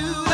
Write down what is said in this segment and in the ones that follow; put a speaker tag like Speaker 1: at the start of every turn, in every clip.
Speaker 1: voice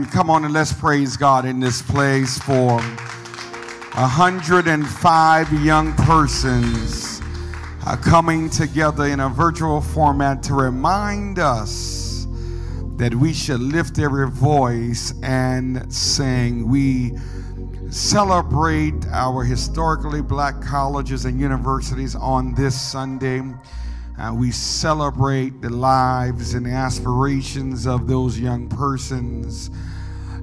Speaker 2: Amen. Come on and let's praise God in this place for 105 young persons uh, coming together in a virtual format to remind us that we should lift every voice and sing. We celebrate our historically black colleges and universities on this Sunday. Uh, we celebrate the lives and the aspirations of those young persons.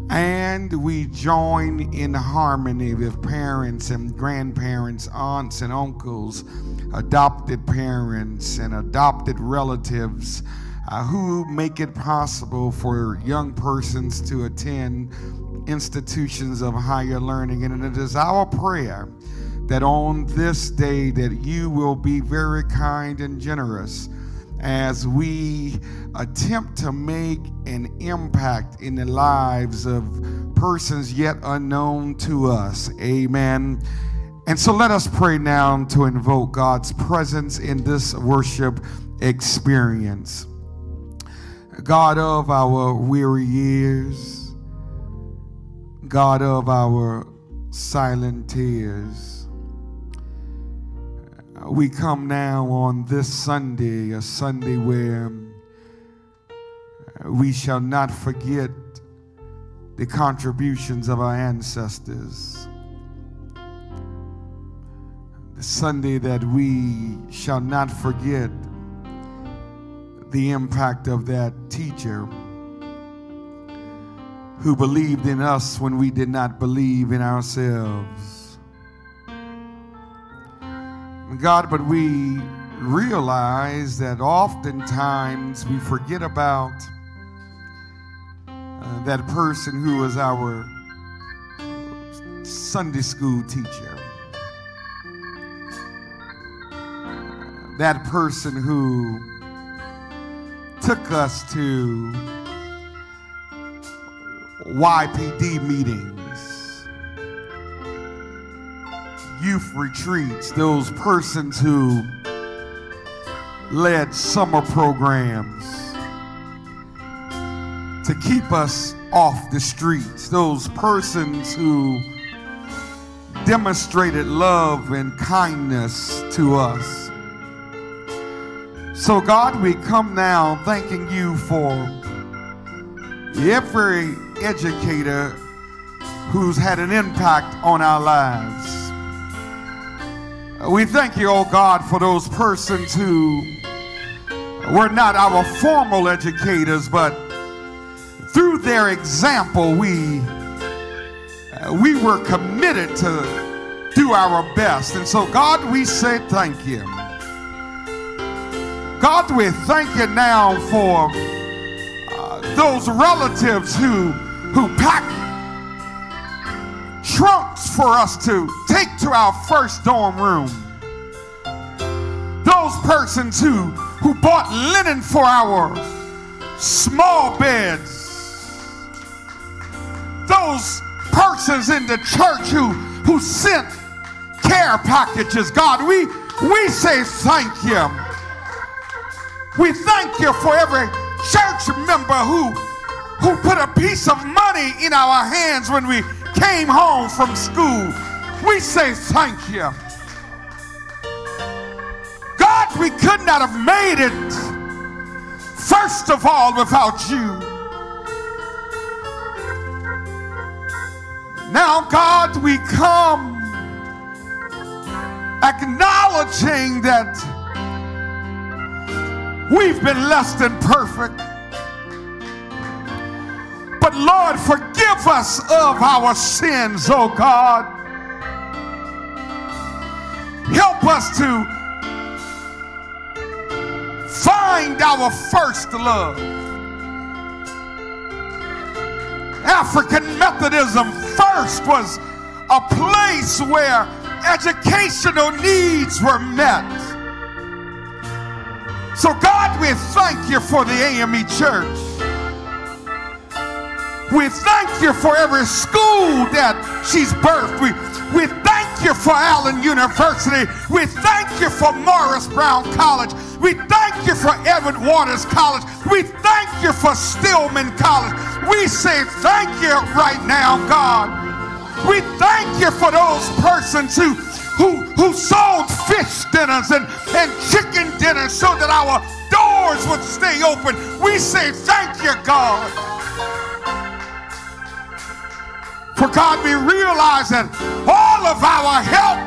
Speaker 2: And we join in harmony with parents and grandparents, aunts and uncles, adopted parents and adopted relatives uh, who make it possible for young persons to attend institutions of higher learning. And it is our prayer that on this day that you will be very kind and generous as we attempt to make an impact in the lives of persons yet unknown to us. Amen. And so let us pray now to invoke God's presence in this worship experience. God of our weary years, God of our silent tears we come now on this Sunday, a Sunday where uh, we shall not forget the contributions of our ancestors. The Sunday that we shall not forget the impact of that teacher who believed in us when we did not believe in ourselves. God, but we realize that oftentimes we forget about uh, that person who was our Sunday school teacher. That person who took us to YPD meetings youth retreats, those persons who led summer programs to keep us off the streets, those persons who demonstrated love and kindness to us. So, God, we come now thanking you for every educator who's had an impact on our lives. We thank you, oh God, for those persons who were not our formal educators, but through their example, we, we were committed to do our best. And so, God, we say thank you. God, we thank you now for uh, those relatives who, who packed trunks for us to take to our first dorm room. Those persons who, who bought linen for our small beds. Those persons in the church who, who sent care packages. God, we, we say thank you. We thank you for every church member who, who put a piece of money in our hands when we came home from school, we say thank you. God, we could not have made it, first of all, without you. Now, God, we come acknowledging that we've been less than perfect. Lord, forgive us of our sins, oh God. Help us to find our first love. African Methodism first was a place where educational needs were met. So, God, we thank you for the AME Church. We thank you for every school that she's birthed. We, we thank
Speaker 1: you for Allen University. We thank you for Morris Brown College. We thank you for Edward Waters College. We thank you for Stillman College. We say thank you right now, God. We thank you for those persons who, who, who sold fish dinners and, and chicken dinners so that our doors would stay open. We say thank you, God. For God, we realize that all of our help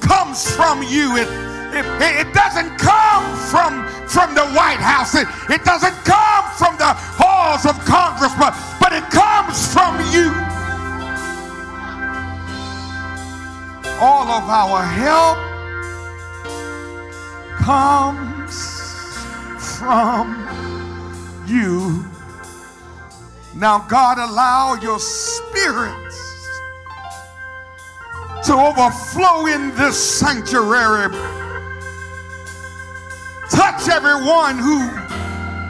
Speaker 1: comes from you. It, it, it doesn't come from, from the White House. It, it doesn't come from the halls of Congress, but, but it comes from you. All of our help comes from you. Now, God, allow your spirit to overflow in this sanctuary. Touch everyone who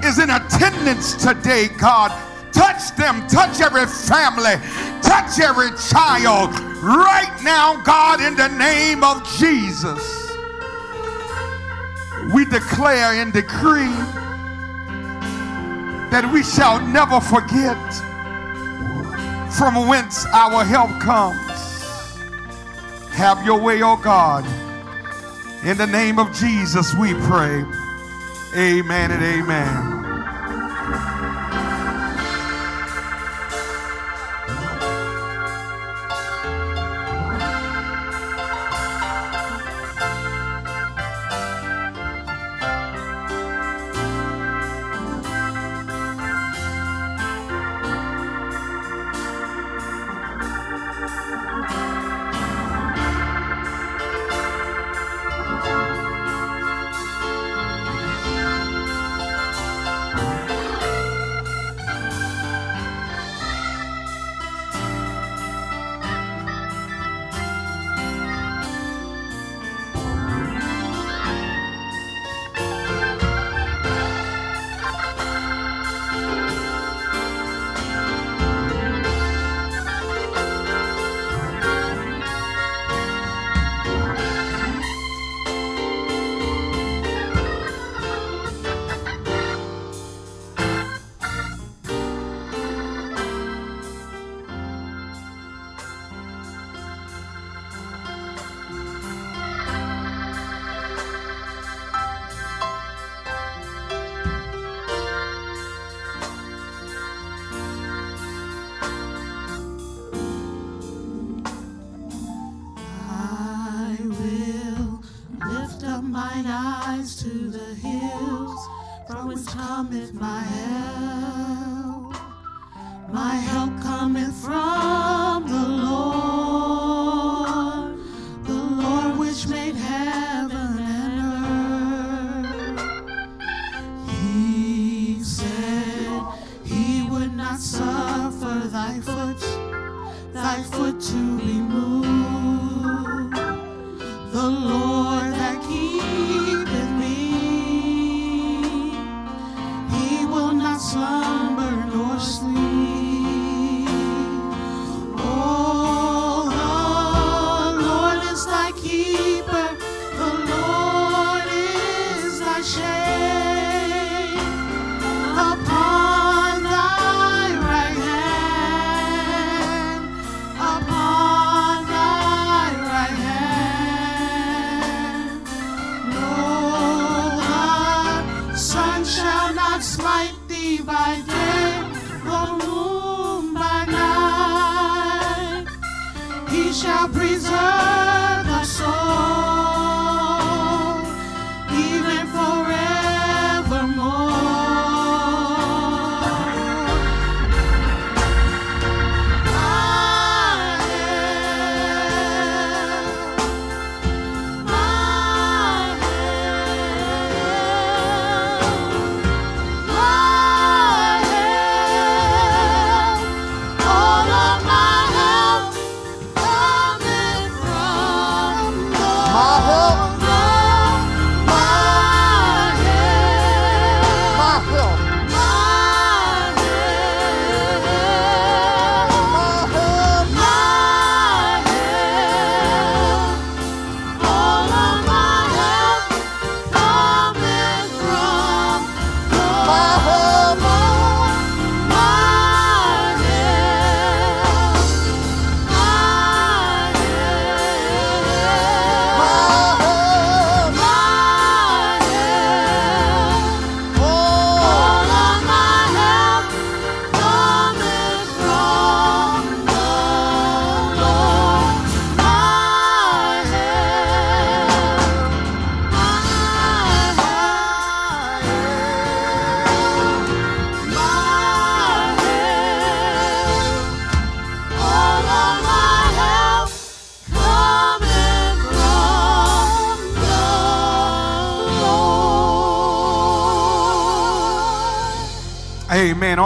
Speaker 1: is in attendance today, God. Touch them, touch every family, touch every child right now, God, in the name of Jesus. We declare and decree that we shall never forget from whence our help comes. Have your way, oh God. In the name of Jesus, we pray. Amen and amen.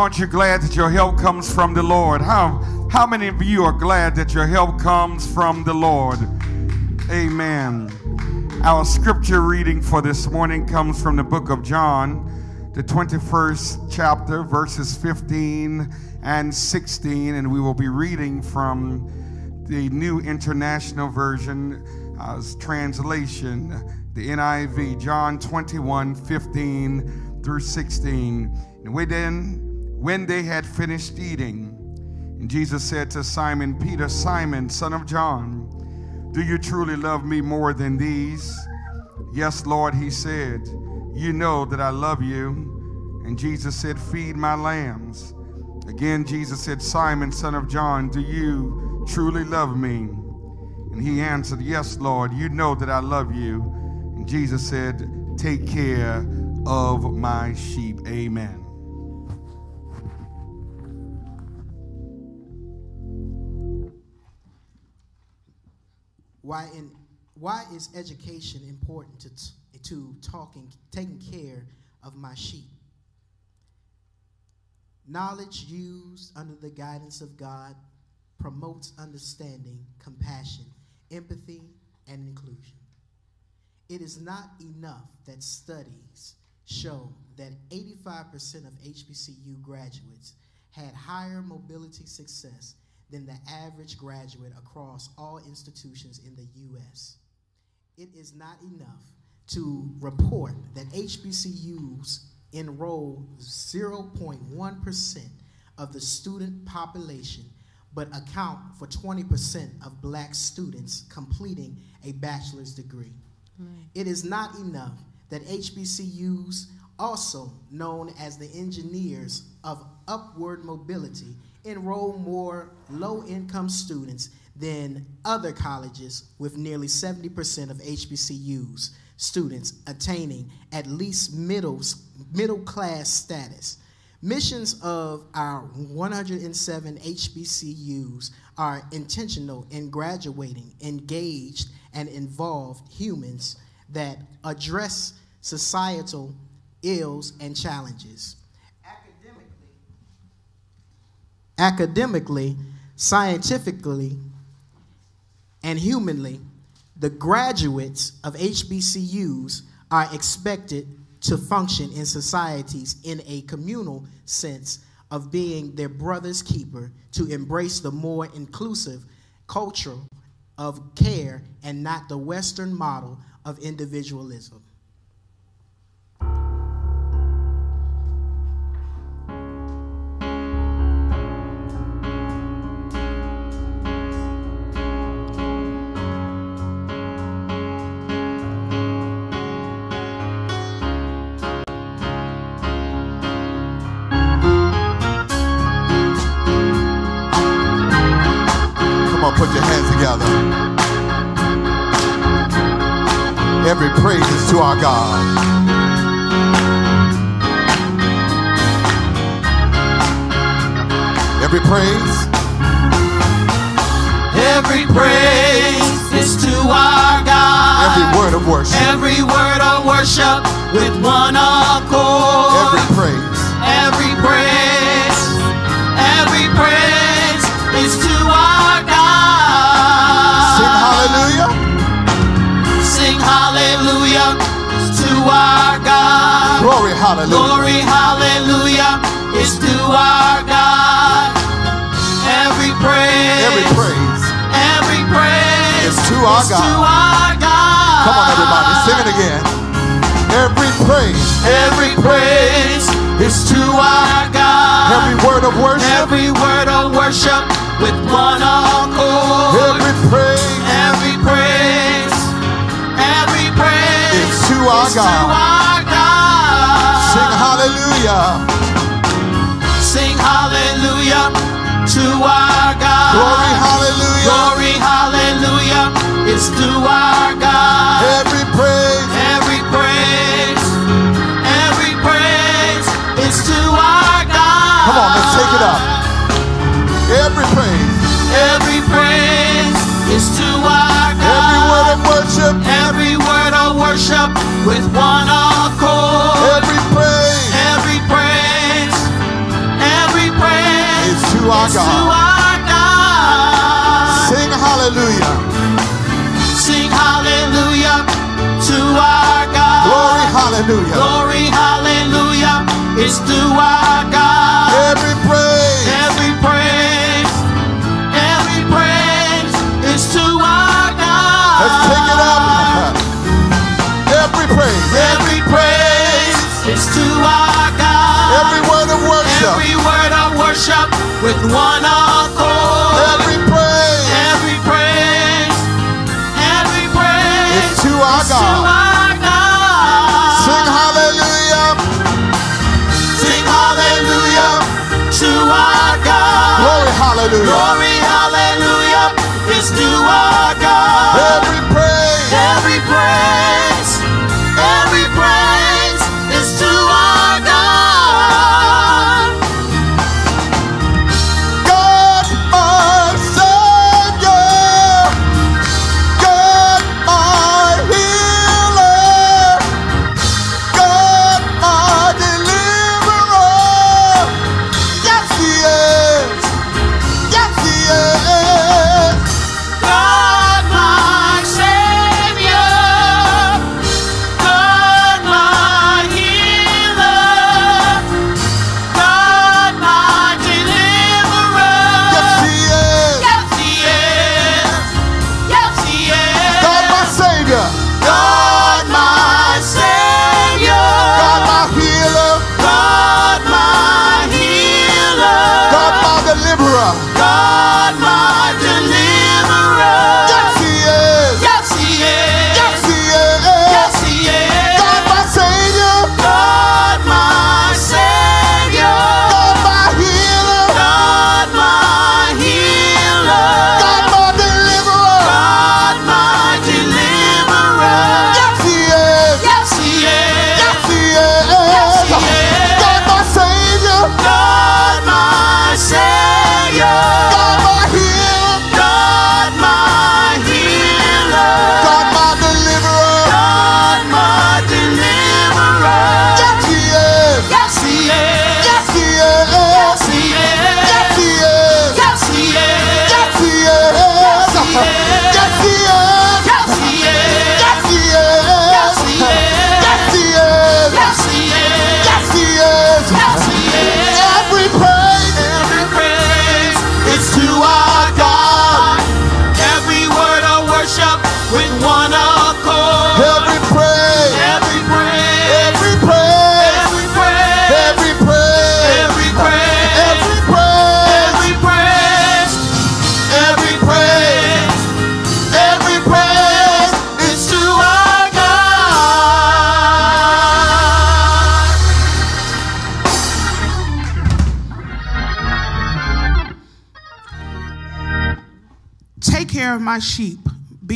Speaker 2: Aren't you glad that your help comes from the Lord? How, how many of you are glad that your help comes from the Lord? Amen. Our scripture reading for this morning comes from the book of John, the 21st chapter, verses 15 and 16, and we will be reading from the New International Version uh, translation, the NIV, John 21 15 through 16. And when, when they had finished eating, and Jesus said to Simon Peter, Simon, son of John, do you truly love me more than these? Yes, Lord, he said. You know that I love you. And Jesus said, Feed my lambs. Again, Jesus said, Simon, son of John, do you truly love me? And he answered, Yes, Lord, you know that I love you. And Jesus said, Take care of my sheep. Amen.
Speaker 3: Why, in, why is education important to, to talking, taking care of my sheep? Knowledge used under the guidance of God promotes understanding, compassion, empathy, and inclusion. It is not enough that studies show that 85% of HBCU graduates had higher mobility success than the average graduate across all institutions in the U.S. It is not enough to report that HBCUs enroll 0.1% of the student population, but account for 20% of black students completing a bachelor's degree. It is not enough that HBCUs, also known as the engineers of upward mobility, enroll more low income students than other colleges, with nearly 70% of HBCUs students attaining at least middle, middle class status. Missions of our 107 HBCUs are intentional in graduating engaged and involved humans that address societal ills and challenges academically, scientifically, and humanly, the graduates of HBCUs are expected to function in societies in a communal sense of being their brother's keeper, to embrace the more inclusive culture of care and not the Western model of individualism.
Speaker 4: Praise. Every praise
Speaker 1: is to our God.
Speaker 4: Every word of worship.
Speaker 1: Every word of worship with one accord.
Speaker 4: Every praise.
Speaker 1: Every praise. Every praise is to our God.
Speaker 4: Sing hallelujah.
Speaker 1: Sing hallelujah to our God.
Speaker 4: Glory hallelujah.
Speaker 1: Glory hallelujah is to our God. Every praise.
Speaker 4: Every praise. Is to our God.
Speaker 1: To our God.
Speaker 4: Come on everybody, sing it again. Every praise.
Speaker 1: Every praise is to our God.
Speaker 4: Every word of worship.
Speaker 1: Every word of worship with one accord.
Speaker 4: Every praise
Speaker 1: every praise, every praise
Speaker 4: is to our God.
Speaker 1: To our God.
Speaker 4: Sing hallelujah.
Speaker 1: Sing hallelujah to our God.
Speaker 4: Glory, hallelujah.
Speaker 1: Glory, hallelujah. It's to our God.
Speaker 4: Every praise.
Speaker 1: Every praise. Every praise is to our God.
Speaker 4: Come on, let's take it up. Every praise.
Speaker 1: Every praise is to our God.
Speaker 4: Every word of worship.
Speaker 1: Every word of worship with one
Speaker 3: accord.
Speaker 4: Every praise.
Speaker 3: Every praise. Every praise is to our God
Speaker 4: hallelujah.
Speaker 3: Sing hallelujah to our God.
Speaker 4: Glory, hallelujah.
Speaker 3: Glory, hallelujah is to our God.
Speaker 4: Every praise.
Speaker 3: Every praise, every praise is to our God.
Speaker 4: Let's
Speaker 3: take it up.
Speaker 4: Every praise.
Speaker 3: Every praise is to our God. Every word of worship.
Speaker 4: Every
Speaker 3: word
Speaker 1: of worship with one hallelujah. Glory,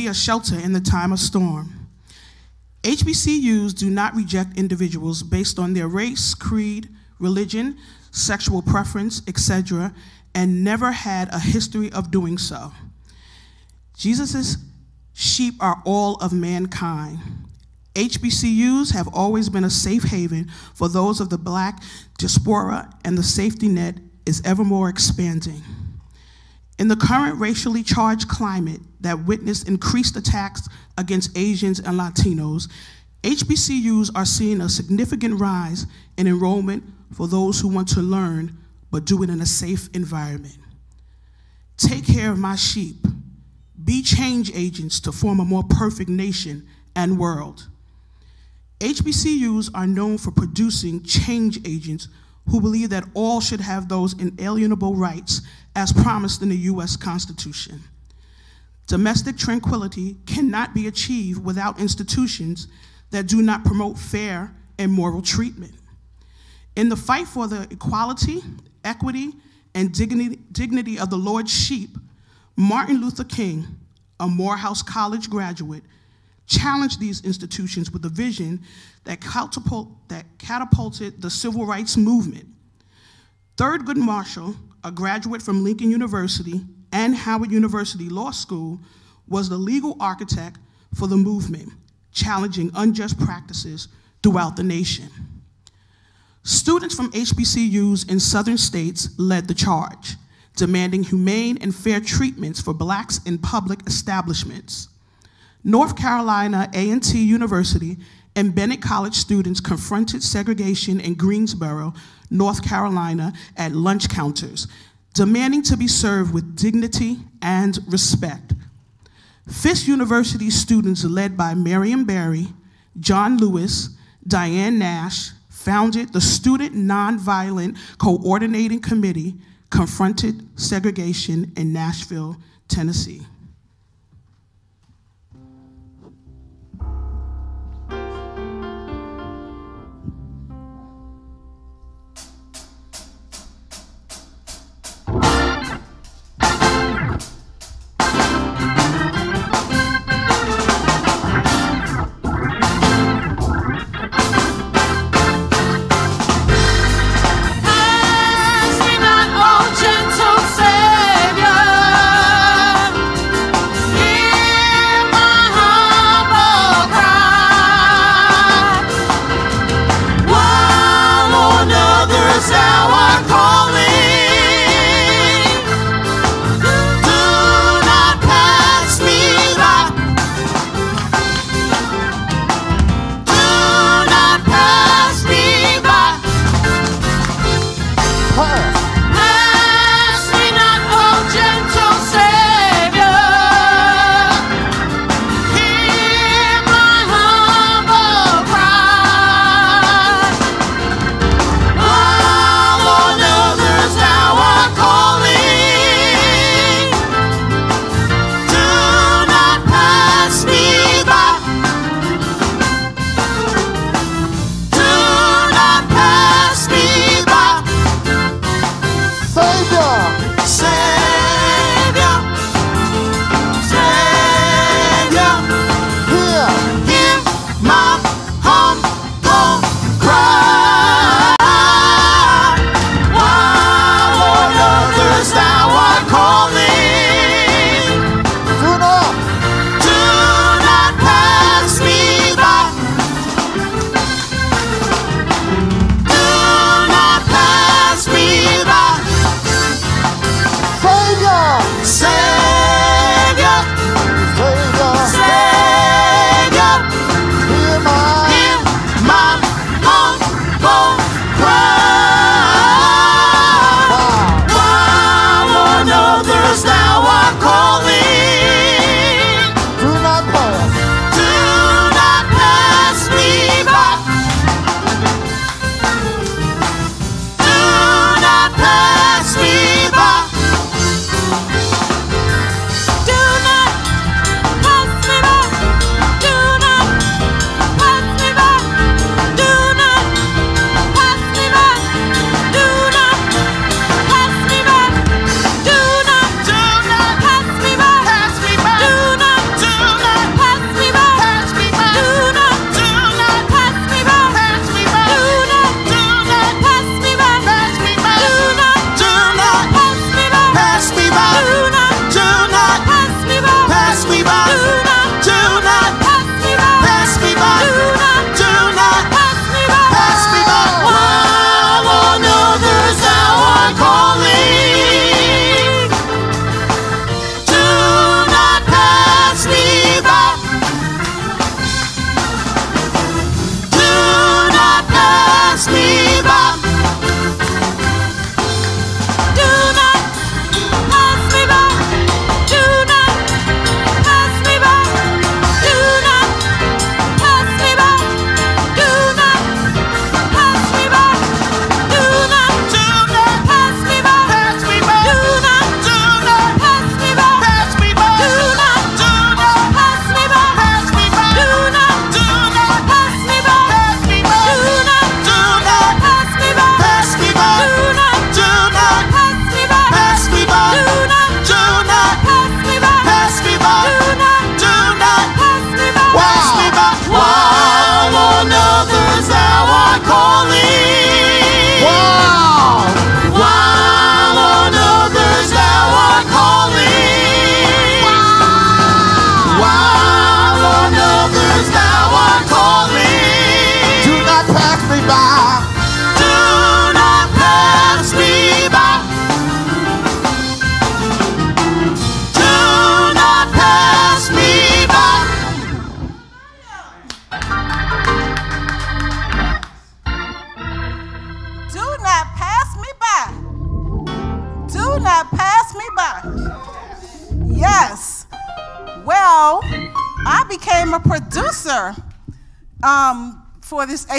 Speaker 1: a shelter in the time of storm. HBCUs do not reject individuals based on their race, creed, religion, sexual preference, etc., and never had a history of doing so. Jesus' sheep are all of mankind. HBCUs have always been a safe haven for those of the black diaspora, and the safety net is ever more expanding. In the current racially charged climate that witnessed increased attacks against Asians and Latinos, HBCUs are seeing a significant rise in enrollment for those who want to learn but do it in a safe environment. Take care of my sheep. Be change agents to form a more perfect nation and world. HBCUs are known for producing change agents who believe that all should have those inalienable rights as promised in the US Constitution. Domestic tranquility cannot be achieved without institutions that do not promote fair and moral treatment. In the fight for the equality, equity, and dignity, of the Lord's sheep, Martin Luther King, a Morehouse College graduate, challenged these institutions with a vision that, catapult, that catapulted the civil rights movement. Third Thurgood Marshall, a graduate from Lincoln University and Howard University Law School, was the legal architect for the movement, challenging unjust practices throughout the nation. Students from HBCUs in southern states led the charge,
Speaker 5: demanding humane and fair treatments for blacks in public establishments. North Carolina A&T University and Bennett College students confronted segregation in Greensboro, North Carolina at lunch counters, demanding to be served with dignity and respect. Fisk University students led by Marion Barry, John Lewis, Diane Nash, founded the Student Nonviolent Coordinating Committee, confronted segregation in Nashville, Tennessee.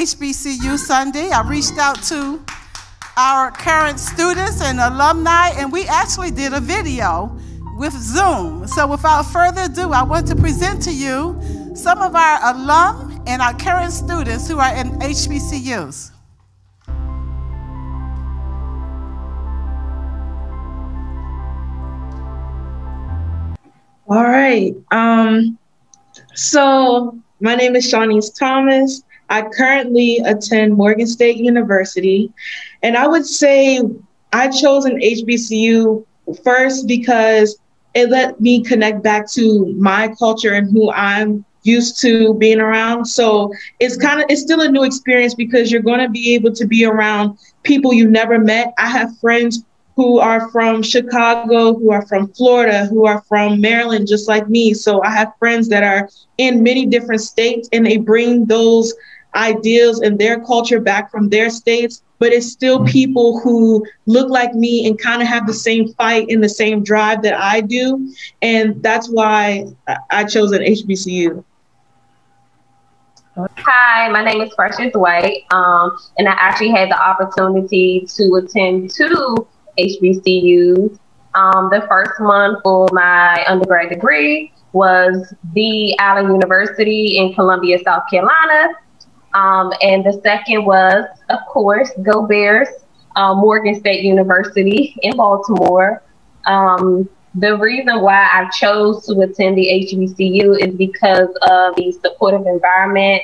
Speaker 6: HBCU Sunday. I reached out to our current students and alumni, and we actually did a video with Zoom. So without further ado, I want to present to you some of our alum and our current students who are in HBCUs.
Speaker 7: All right. Um, so my name is Shawnice Thomas. I currently attend Morgan State University. And I would say I chose an HBCU first because it let me connect back to my culture and who I'm used to being around. So it's kind of it's still a new experience because you're going to be able to be around people you never met. I have friends who are from Chicago, who are from Florida, who are from Maryland, just like me. So I have friends that are in many different states and they bring those ideals and their culture back from their states, but it's still mm-hmm. people who look like me and kind of have the same fight and the same drive that I do. And that's why I chose an HBCU.
Speaker 8: Hi, my name is Precious White, um, and I actually had the opportunity to attend two HBCUs. Um, the first one for my undergrad degree was the Allen University in Columbia, South Carolina. Um, and the second was, of course, Go Bears, uh, Morgan State University in Baltimore. Um, the reason why I chose to attend the HBCU is because of the supportive environment,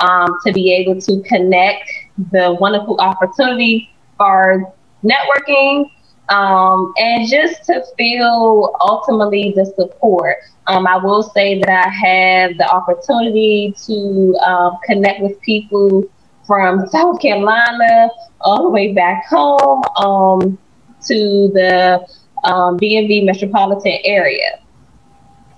Speaker 8: um, to be able to connect the wonderful opportunity for networking, um, and just to feel ultimately the support. Um, I will say that I have the opportunity to um, connect with people from South Carolina all the way back home um, to the um, DMV metropolitan area.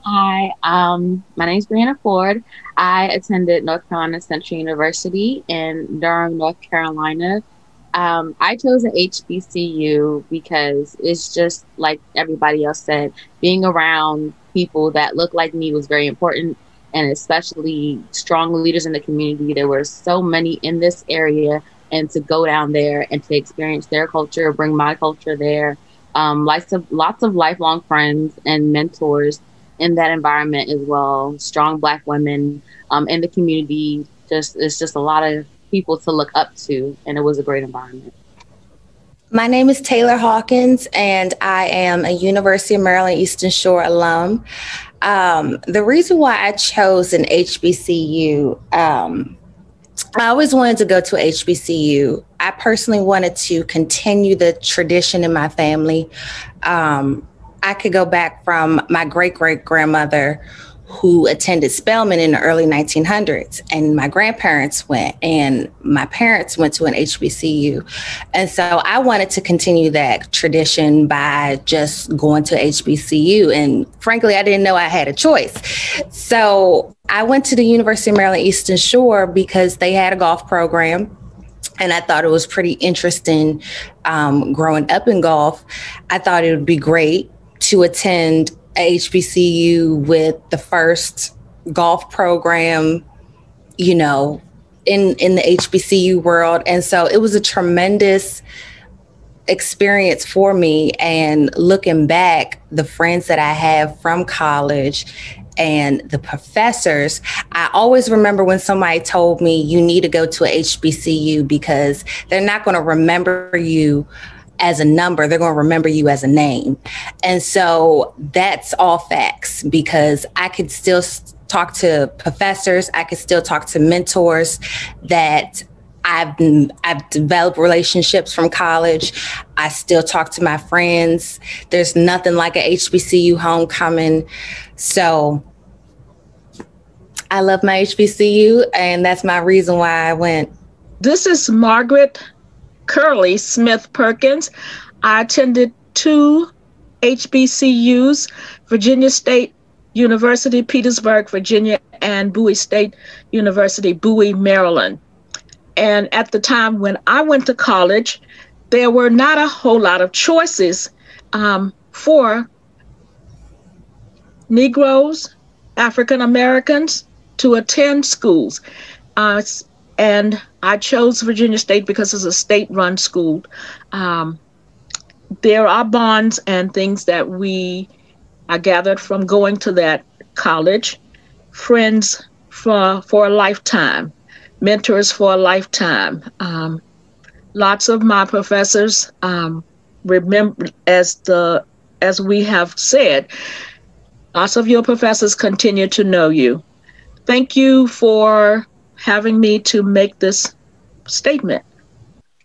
Speaker 9: Hi, um, my name is Brianna Ford. I attended North Carolina Central University in Durham, North Carolina um, I chose an HBCU because it's just like everybody else said, being around people that look like me was very important, and especially strong leaders in the community. There were so many in this area, and to go down there and to experience their culture, bring my culture there, um, lots of lots of lifelong friends and mentors in that environment as well. Strong Black women um, in the community. Just it's just a lot of people to look up to, and it was a great environment.
Speaker 10: My name is Taylor Hawkins, and I am a University of Maryland Eastern Shore alum. Um, the reason why I chose an HBCU, um, I always wanted to go to HBCU. I personally wanted to continue the tradition in my family. Um, I could go back from my great great grandmother who attended Spelman in the early 1900s, and my grandparents went, and my parents went to an HBCU. And so I wanted to continue that tradition by just going to HBCU. And frankly, I didn't know I had a choice. So I went to the University of Maryland Eastern Shore because they had a golf program and I thought it was pretty interesting um, growing up in golf. I thought it would be great to attend HBCU with the first golf program, you know, in in the HBCU world, and so it was a tremendous experience for me. And looking back, the friends that I have from college and the professors, I always remember when somebody told me you need to go to a HBCU because they're not going to remember you as a number, they're going to remember you as a name. And so that's all facts because I could still talk to professors, I could still talk to mentors that I've I've developed relationships from college. I still talk to my friends. There's nothing like a HBCU homecoming. So I love my HBCU and that's my reason why I went.
Speaker 11: This is Margaret Curly Smith Perkins. I attended two HBCUs, Virginia State University, Petersburg, Virginia, and Bowie State University, Bowie, Maryland. And at the time when I went to college, there were not a whole lot of choices um, for Negroes African Americans to attend schools. Uh, and I chose Virginia State because it's a state run school. Um, there are bonds and things that we I gathered from going to that college, friends for for a lifetime, mentors for a lifetime. Um, lots of my professors um, remember as the as we have said, lots of your professors continue to know you. Thank you for having me to make this statement.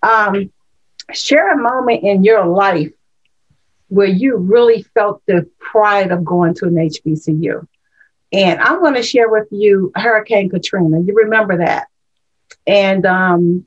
Speaker 12: Um, share a moment in your life where you really felt the pride of going to an HBCU. And I'm going to share with you Hurricane Katrina. You remember that. And um,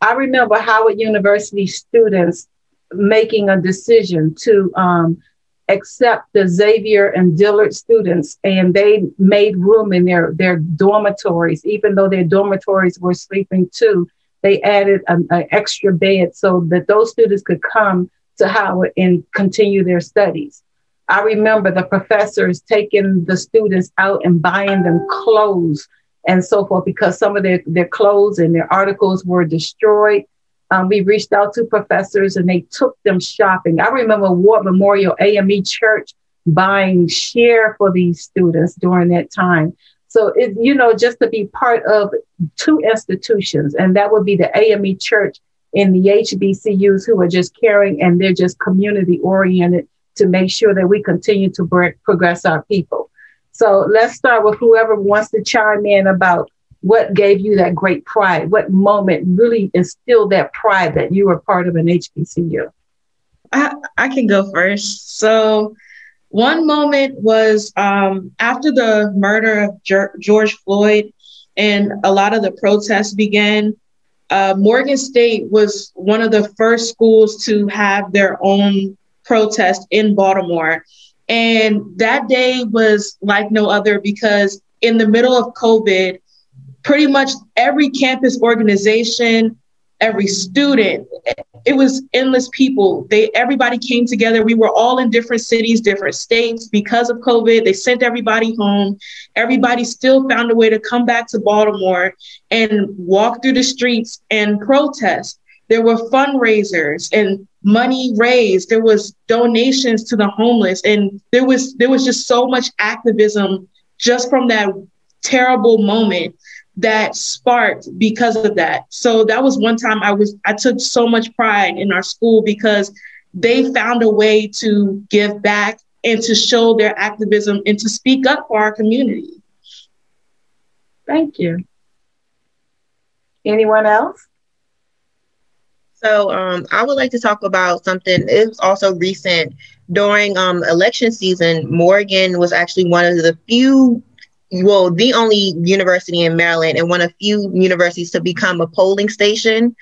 Speaker 12: I remember Howard University students making a decision to um, accept the Xavier and Dillard students, and they made room in their, their dormitories, even though their dormitories were sleeping too. They added an, an extra bed so that those students could come to Howard and continue their studies. I remember the professors taking the students out and buying them clothes and so forth because some of their, their clothes and their articles were destroyed. Um, we reached out to professors and they took them shopping. I remember Ward Memorial AME Church buying share for these students during that time. So it, you know, just to be part of two institutions, and that would be the AME Church in the HBCUs who are just caring and they're just community oriented to make sure that we continue to progress our people. So let's start with whoever wants to chime in about what gave you that great pride, what moment really instilled that pride that you were part of an HBCU.
Speaker 7: I, I can go first. So one moment was um, after the murder of George Floyd and a lot of the protests began uh, Morgan State was one of the first schools to have their own protest in Baltimore. And that day was like no other because in the middle of COVID, pretty much every campus organization, every student, it was endless people. They everybody came together. We were all in different cities, different states because of COVID. They sent everybody home. Everybody still found a way to come back to Baltimore and walk through the streets and protest. There were fundraisers and money raised. There was donations to the homeless, and there was there was just so much activism just from that terrible moment that sparked because of that. So that was one time I was I took so much pride in our school because they found a way to give back and to show their activism and to speak up for our community.
Speaker 12: Thank you. Anyone else?
Speaker 13: So um, I would like to talk about something. It was also recent during um, election season. Morgan was actually one of the few well, the only university in Maryland and one of few universities to become a polling station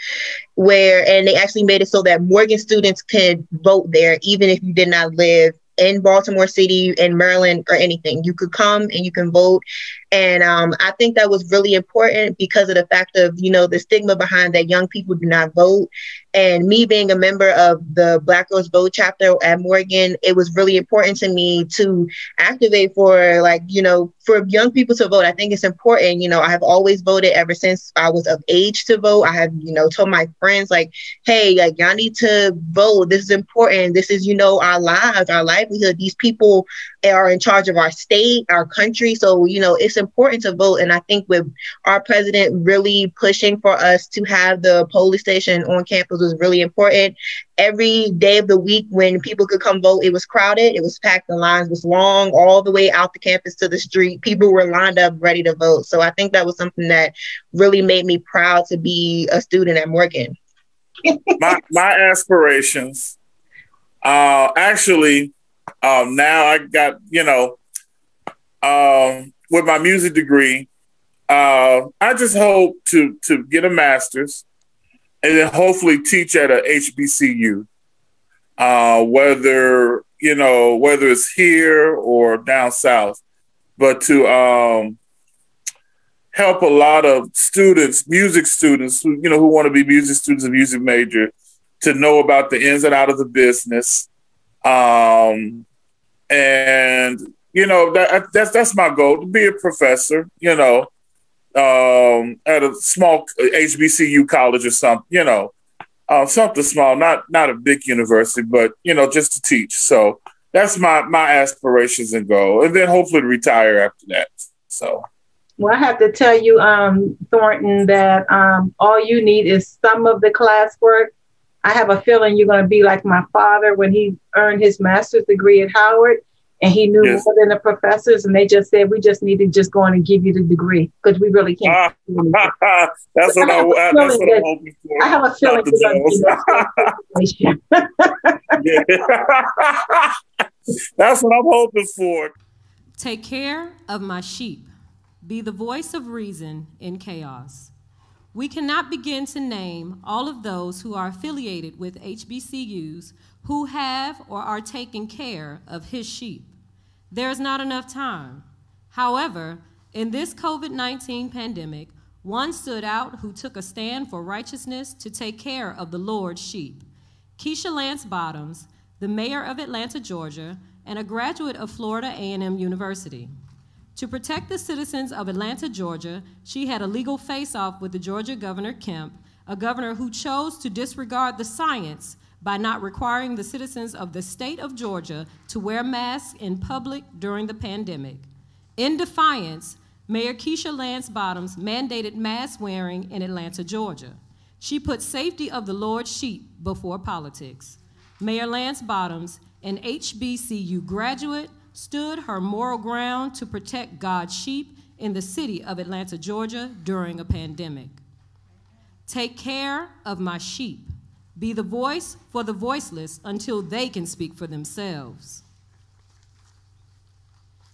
Speaker 13: where, and they actually made it so that Morgan students could vote there, even if you did not live in Baltimore City, in Maryland, or anything. You could come and you can vote. And um, I think that was really important because of the fact of, you know, the stigma behind that young people do not vote. And me being a member of the Black Girls Vote chapter at Morgan, it was really important to me to activate for like, you know, for young people to vote. I think it's important. You know, I have always voted ever since I was of age to vote. I have, you know, told my friends like, hey, like y'all need to vote. This is important. This is, you know, our lives, our livelihood. These people are in charge of our state, our country. So, you know, it's important to vote. And I think with our president really pushing for us to have the polling station on campus was really important. Every day of the week when people could come vote, it was crowded, it was packed, the lines was long, all the way out the campus to the street. People were lined up ready to vote. So I think that was something that really made me proud to be a student at Morgan.
Speaker 14: my, my aspirations uh, actually um, now I got, you know, um, with my music degree, uh, I just hope to to get a master's and then hopefully teach at a HBCU. Uh, whether you know whether it's here or down south, but to um, help a lot of students, music students who you know who want to be music students and music major, to know about the ins and out of the business, um, and you know that that's that's my goal to be a professor. You know, um, at a small HBCU college or something. You know, uh, something small, not not a big university, but you know, just to teach. So that's my my aspirations and goal, and then hopefully retire after that. So.
Speaker 12: Well, I have to tell you, um, Thornton, that um, all you need is some of the classwork. I have a feeling you're going to be like my father when he earned his master's degree at Howard, and he knew
Speaker 14: Yes.
Speaker 12: more than the professors, and they just said we just need to just go on and give you the degree because we really can't. Ah, do
Speaker 14: that's what
Speaker 12: I,
Speaker 14: I,
Speaker 12: I
Speaker 14: that's what I'm hoping for.
Speaker 12: I have a feeling
Speaker 14: Dr.
Speaker 12: you're going to be in that.
Speaker 14: That's what I'm hoping for.
Speaker 15: Take care of my sheep. Be the voice of reason in chaos. We cannot begin to name all of those who are affiliated with HBCUs who have or are taking care of his sheep. There is not enough time. However, in this COVID 19 pandemic, one stood out who took a stand for righteousness to take care of the Lord's sheep. Keisha Lance Bottoms, the mayor of Atlanta, Georgia, and a graduate of Florida A&M University. To protect the citizens of Atlanta, Georgia, she had a legal face-off with the Georgia Governor Kemp, a governor who chose to disregard the science by not requiring the citizens of the state of Georgia to wear masks in public during the pandemic. In defiance, Mayor Keisha Lance Bottoms mandated mask wearing in Atlanta, Georgia. She put safety of the Lord's sheep before politics. Mayor Lance Bottoms, an HBCU graduate, stood her moral ground to protect God's sheep in the city of Atlanta, Georgia during a pandemic. Take care of my sheep. Be the voice for the voiceless until they can speak for themselves.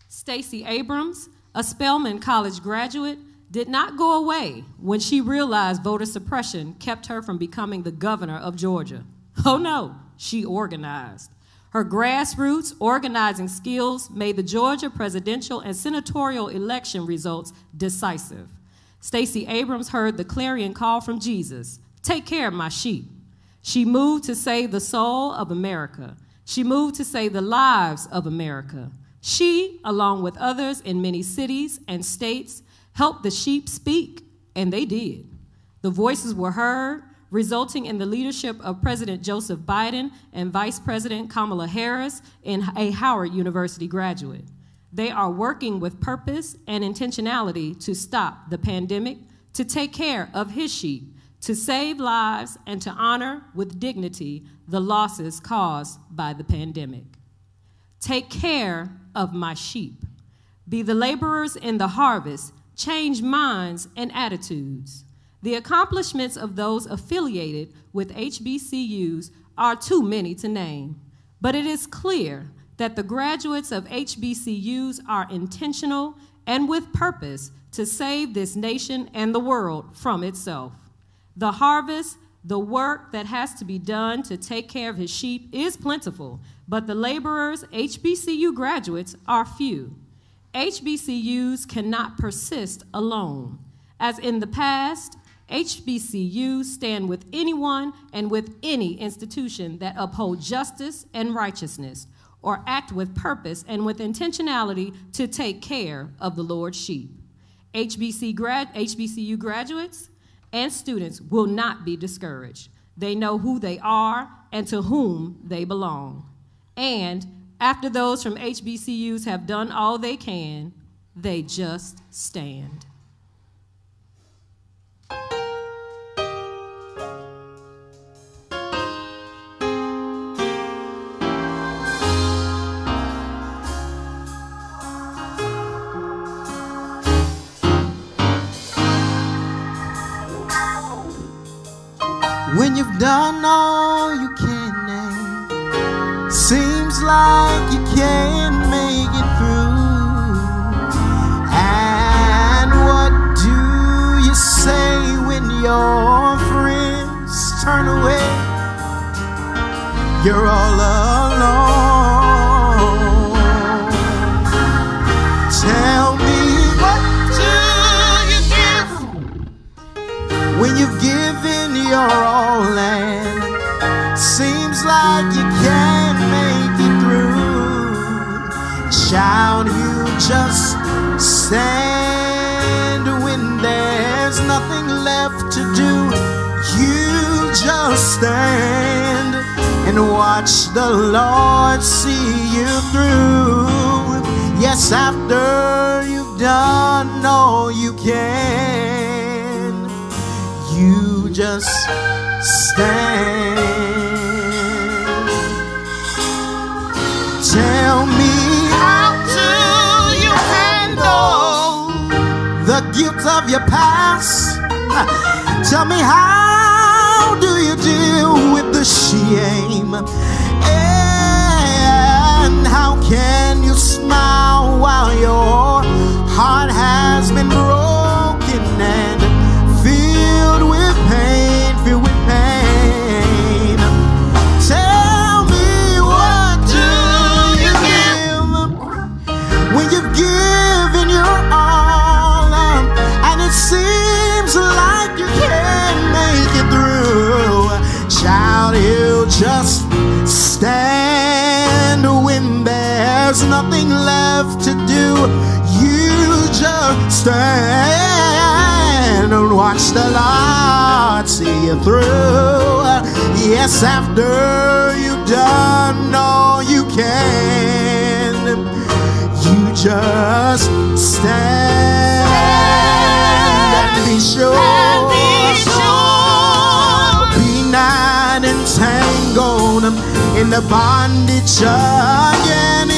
Speaker 15: Stacey Abrams, a Spelman College graduate, did not go away when she realized voter suppression kept her from becoming the governor of Georgia. Oh no, she organized. Her grassroots organizing skills made the Georgia presidential and senatorial election results decisive. Stacey Abrams heard the clarion call from Jesus Take care of my sheep. She moved to save the soul of America. She moved to save the lives of America. She, along with others in many cities and states, helped the sheep speak, and they did. The voices were heard, resulting in the leadership of President Joseph Biden and Vice President Kamala Harris, and a Howard University graduate. They are working with purpose and intentionality to stop the pandemic, to take care of his sheep, to save lives, and to honor with dignity the losses caused by the pandemic. Take care of my sheep. Be the laborers in the harvest, change minds and attitudes. The accomplishments of those affiliated with HBCUs are too many to name, but it is clear that the graduates of HBCUs are intentional and with purpose to save this nation and the world from itself. The harvest, the work that has to be done to take care of his sheep is plentiful, but the laborers, HBCU graduates, are few. HBCUs cannot persist alone. As in the past, HBCUs stand with anyone and with any institution that uphold justice and righteousness, or act with purpose and with intentionality to take care of the Lord's sheep. HBC grad, HBCU graduates and students will not be discouraged. They know who they are and to whom they belong. And after those from HBCUs have done all they can, they just stand.
Speaker 3: Done all you can name, seems like you can't make it through. And what do you say when your friends turn away? You're all alone. sand when there's nothing left to do. You just stand and watch the Lord see you through. Yes, after you've done all you can, you just stand. Tell me guilt of your past. Tell me, how do you deal with the shame? And how can you smile while your heart has been broken? nothing left to do. You just stand and watch the light see you through. Yes, after you've done all you can, you just stand and be sure. And be, sure. be not entangled in the bondage again.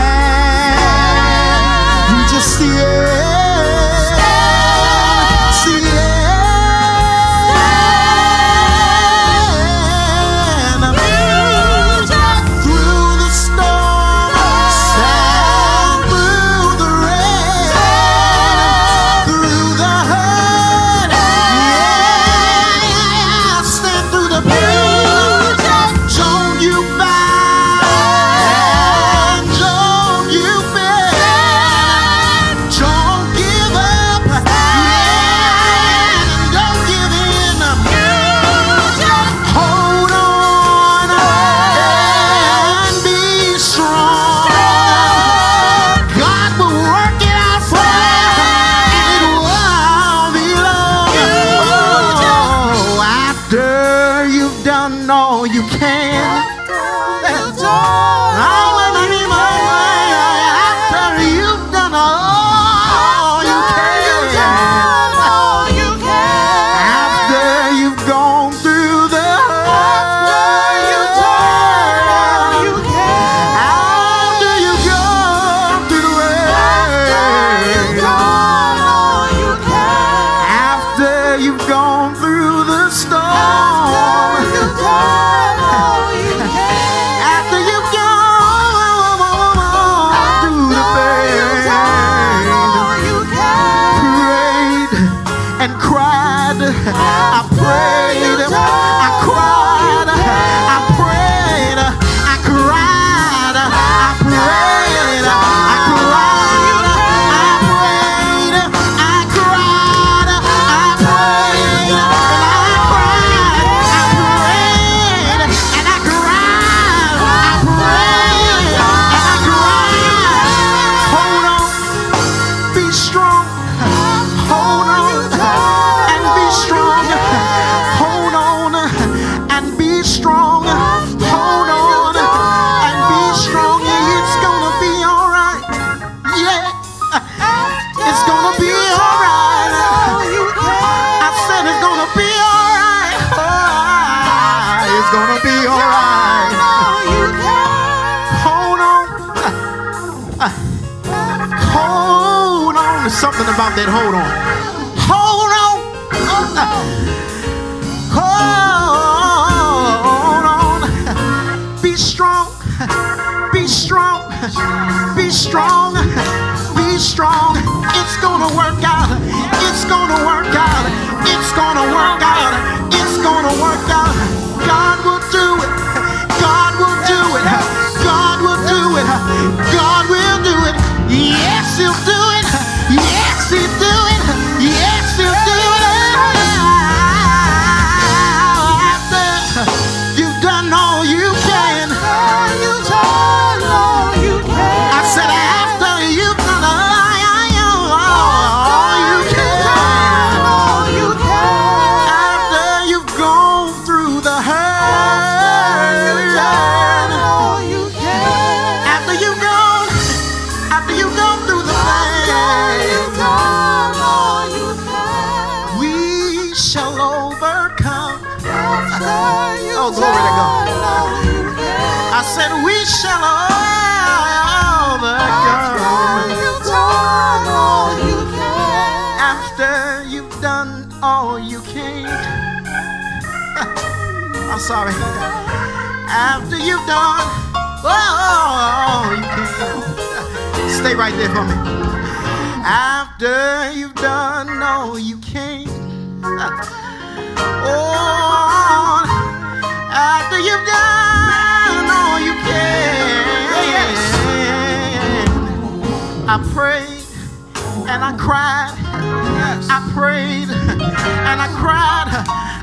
Speaker 3: Oh, glory to God. I said, We shall overcome. After you've done all you can. I'm sorry. After you've done all you can. Stay right there for me. After you've done all you can. Oh, after you've done all you can. I prayed and I cried. I prayed and I cried.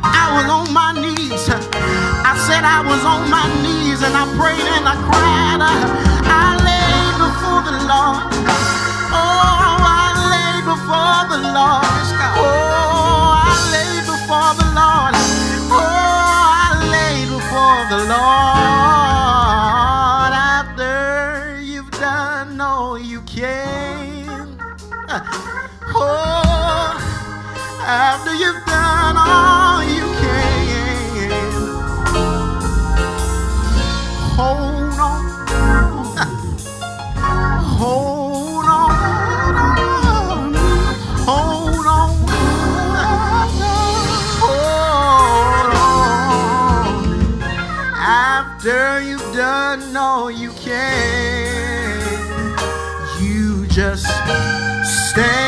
Speaker 3: I was on my knees. I said I was on my knees and I prayed and I cried. I laid before the Lord. Oh, I laid before the Lord. Oh, the Lord. After you've done all you can. Oh, after you've done all you can. Hold all you can, you just stand.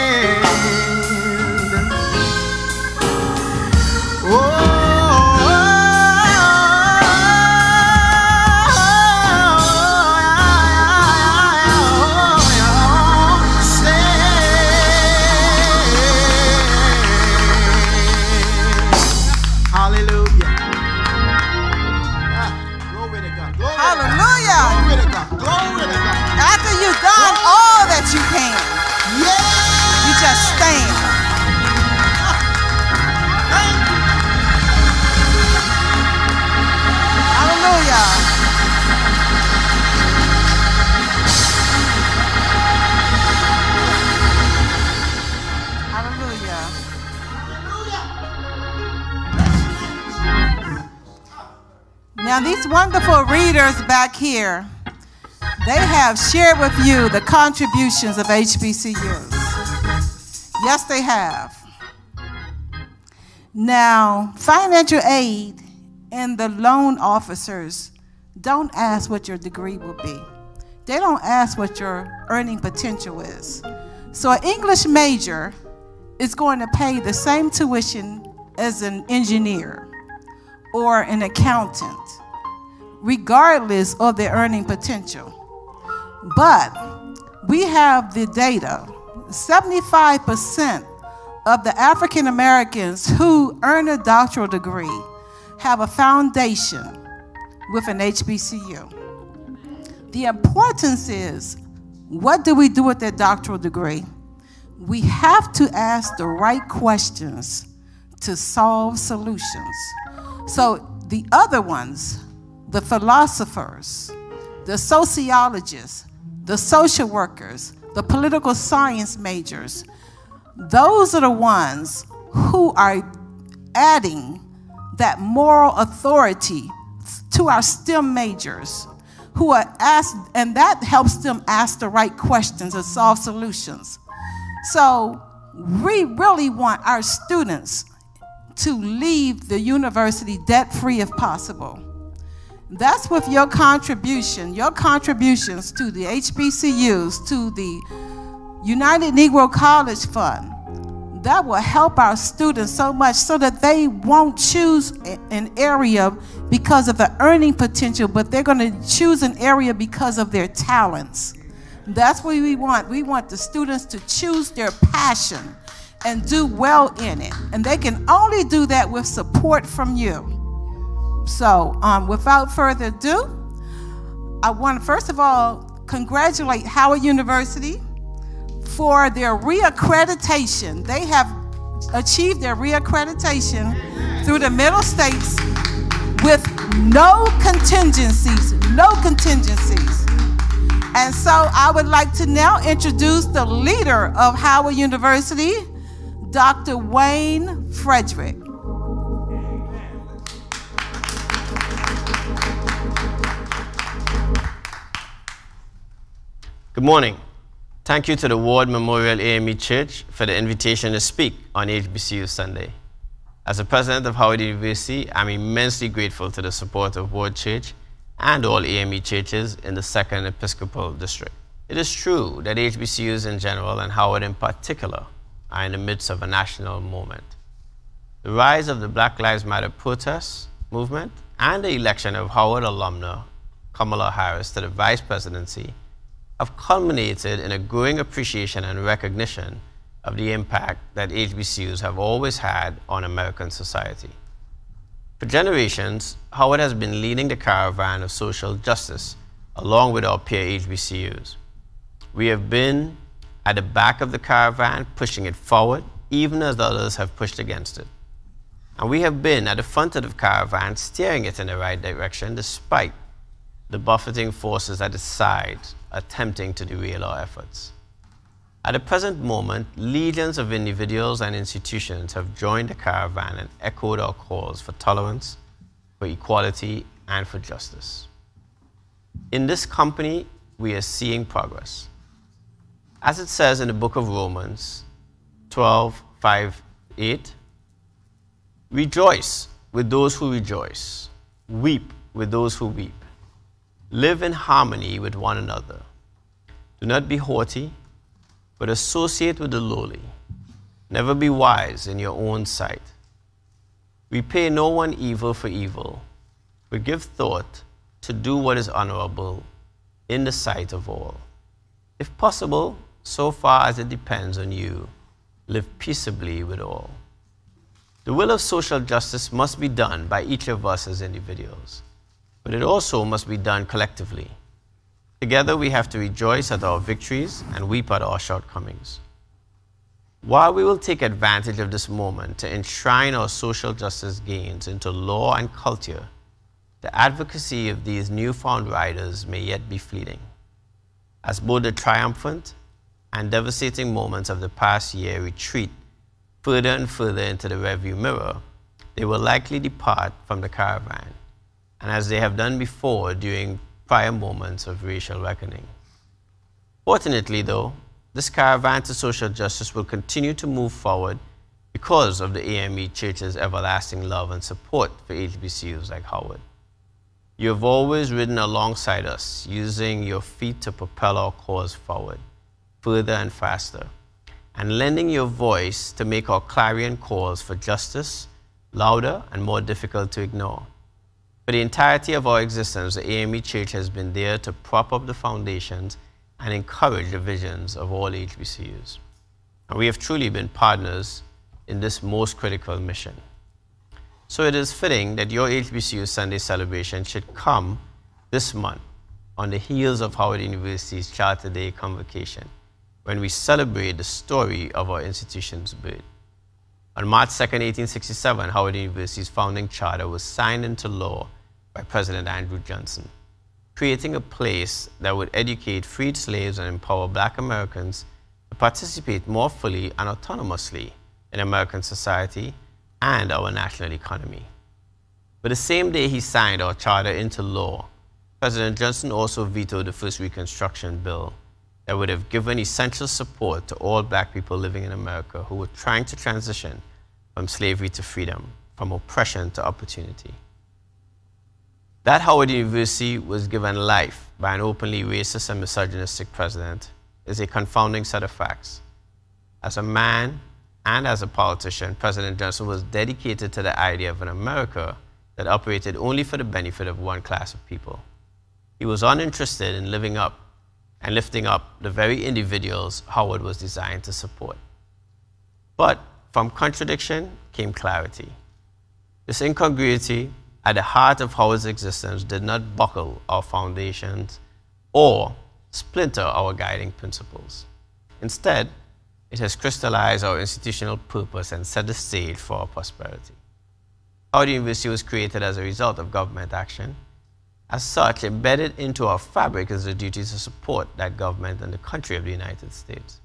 Speaker 6: Now, these wonderful readers back here, they have shared with you the contributions of HBCUs. Yes, they have. Now, financial aid and the loan officers don't ask what your degree will be. They don't ask what your earning potential is. So, an English major is going to pay the same tuition as an engineer or an accountant, regardless of their earning potential. But we have the data 75% of the African Americans who earn a doctoral degree have a foundation with an HBCU. The importance is what do we do with that doctoral degree? We have to ask the right questions to solve solutions. So the other ones, the philosophers, the sociologists, the social workers, the political science majors, those are the ones who are adding that moral authority to our STEM majors who are asked, and that helps them ask the right questions and solve solutions. So we really want our students to leave the university debt free if possible. That's with your contribution, your contributions to the HBCUs, to the United Negro College Fund. That will help our students so much so that they won't choose an area because of the earning potential, but they're going to choose an area because of their talents. That's what we want. We want the students to choose their passion and do well in it. And they can only do that with support from you. So, um, without further ado, I want to first of all congratulate Howard University for their reaccreditation. They have achieved their reaccreditation through the Middle States with no contingencies, no contingencies. And so I would like to now introduce the leader of Howard University, Dr. Wayne Frederick.
Speaker 16: Good morning. Thank you to the Ward Memorial AME Church for the invitation to speak on HBCU Sunday. As the president of Howard University, I'm immensely grateful to the support of Ward Church and all AME churches in the Second Episcopal District. It is true that HBCUs in general and Howard in particular are in the midst of a national moment. The rise of the Black Lives Matter protest movement and the election of Howard alumna Kamala Harris to the vice presidency have culminated in a growing appreciation and recognition of the impact that HBCUs have always had on American society. For generations, Howard has been leading the caravan of social justice along with our peer HBCUs. We have been at the back of the caravan, pushing it forward, even as others have pushed against it. And we have been at the front of the caravan, steering it in the right direction, despite the buffeting forces at its side attempting to derail our efforts. At the present moment, legions of individuals and institutions have joined the caravan and echoed our calls for tolerance, for equality, and for justice. In this company, we are seeing progress. As it says in the book of Romans 12, 5, 8, rejoice with those who rejoice, weep with those who weep, live in harmony with one another. Do not be haughty but associate with the lowly. Never be wise in your own sight. Repay no one evil for evil, but give thought to do what is honorable in the sight of all. If possible, so far as it depends on you, live peaceably with all. The will of social justice must be done by each of us as individuals, but it also must be done collectively. Together we have to rejoice at our victories and weep at our shortcomings. While we will take advantage of this moment to enshrine our social justice gains into law and culture, the advocacy of these newfound riders may yet be fleeting. As both the triumphant and devastating moments of the past year retreat further and further into the rearview mirror, they will likely depart from the caravan, and as they have done before during prior moments of racial reckoning. Fortunately, though, this caravan to social justice will continue to move forward because of the AME Church's everlasting love and support for HBCUs like Howard. You have always ridden alongside us, using your feet to propel our cause forward, further and faster, and lending your voice to make our clarion calls for justice louder and more difficult to ignore. For the entirety of our existence, the AME Church has been there to prop up the foundations and encourage the visions of all HBCUs. And we have truly been partners in this most critical mission. So it is fitting that your HBCU Sunday celebration should come this month on the heels of Howard University's Charter Day convocation, when we celebrate the story of our institution's birth. On March 2, 1867, Howard University's founding charter was signed into law by President Andrew Johnson, creating a place that would educate freed slaves and empower black Americans to participate more fully and autonomously in American society and our national economy. But the same day he signed our charter into law, President Johnson also vetoed the first Reconstruction bill that would have given essential support to all black people living in America who were trying to transition from slavery to freedom, from oppression to opportunity. That Howard University was given life by an openly racist and misogynistic president is a confounding set of facts. As a man and as a politician, President Johnson was dedicated to the idea of an America that operated only for the benefit of one class of people. He was uninterested in living up and lifting up the very individuals Howard was designed to support. But from contradiction came clarity. This incongruity at the heart of Howard's existence did not buckle our foundations or splinter our guiding principles. Instead, it has crystallized our institutional purpose and set the stage for our prosperity. Howard University was created as a result of government action. As such, embedded into our fabric is the duty to support that government and the country of the United States.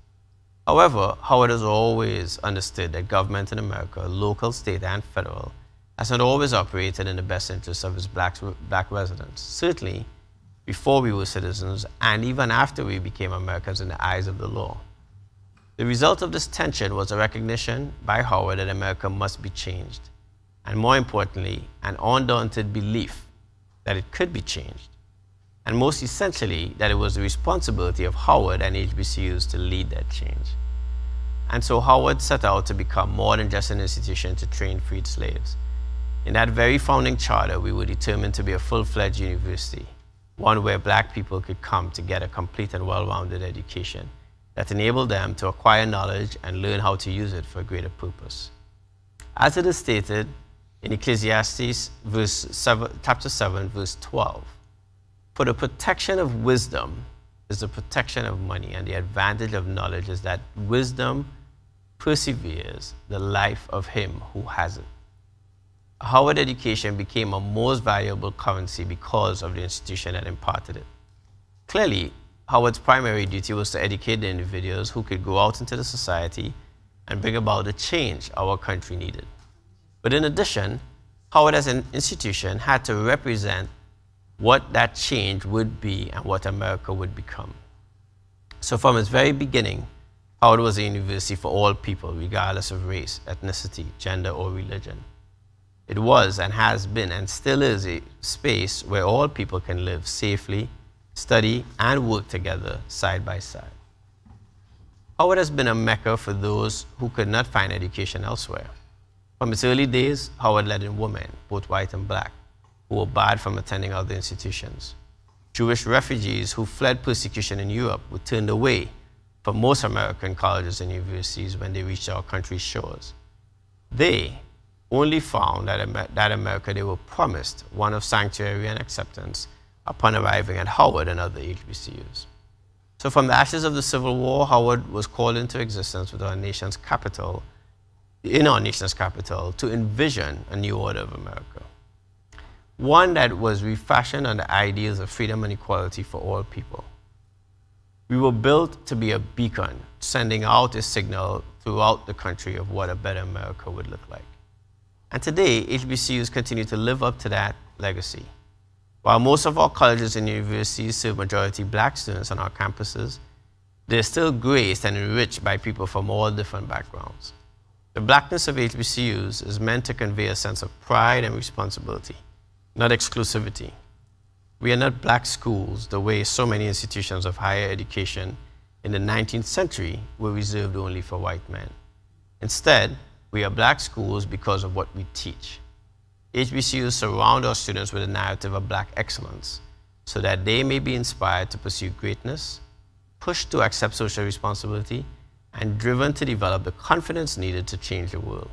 Speaker 16: However, Howard has always understood that government in America, local, state, and federal, has not always operated in the best interests of its black, black residents. Certainly, before we were citizens, and even after we became Americans in the eyes of the law. The result of this tension was a recognition by Howard that America must be changed, and more importantly, an undaunted belief that it could be changed, and most essentially, that it was the responsibility of Howard and HBCUs to lead that change. And so Howard set out to become more than just an institution to train freed slaves. In that very founding charter, we were determined to be a full fledged university, one where black people could come to get a complete and well rounded education that enabled them to acquire knowledge and learn how to use it for a greater purpose. As it is stated in Ecclesiastes verse 7, chapter 7, verse 12, for the protection of wisdom is the protection of money, and the advantage of knowledge is that wisdom perseveres the life of him who has it. Howard education became a most valuable currency because of the institution that imparted it. Clearly, Howard's primary duty was to educate the individuals who could go out into the society and bring about the change our country needed. But in addition, Howard as an institution had to represent what that change would be and what America would become. So from its very beginning, Howard was a university for all people, regardless of race, ethnicity, gender, or religion. It was and has been and still is a space where all people can live safely, study, and work together side by side. Howard has been a mecca for those who could not find education elsewhere. From its early days, Howard led in women, both white and black, who were barred from attending other institutions. Jewish refugees who fled persecution in Europe were turned away from most American colleges and universities when they reached our country's shores. They, only found that, that America they were promised one of sanctuary and acceptance upon arriving at Howard and other HBCUs. So from the ashes of the Civil War, Howard was called into existence with our nation's capital, in our nation's capital, to envision a new order of America. One that was refashioned on the ideals of freedom and equality for all people. We were built to be a beacon, sending out a signal throughout the country of what a better America would look like. And today, HBCUs continue to live up to that legacy. While most of our colleges and universities serve majority black students on our campuses, they're still graced and enriched by people from all different backgrounds. The blackness of HBCUs is meant to convey a sense of pride and responsibility, not exclusivity. We are not black schools the way so many institutions of higher education in the 19th century were reserved only for white men. Instead, we are black schools because of what we teach. HBCUs surround our students with a narrative of black excellence so that they may be inspired to pursue greatness, pushed to accept social responsibility, and driven to develop the confidence needed to change the world.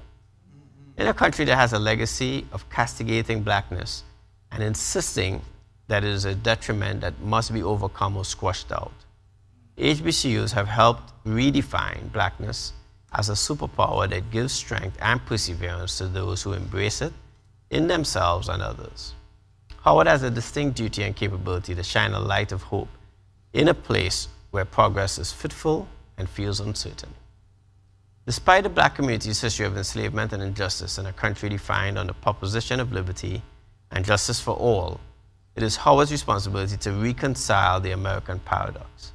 Speaker 16: In a country that has a legacy of castigating blackness and insisting that it is a detriment that must be overcome or squashed out, HBCUs have helped redefine blackness as a superpower that gives strength and perseverance to those who embrace it in themselves and others. Howard has a distinct duty and capability to shine a light of hope in a place where progress is fitful and feels uncertain. Despite the black community's history of enslavement and injustice in a country defined on the proposition of liberty and justice for all, it is Howard's responsibility to reconcile the American paradox.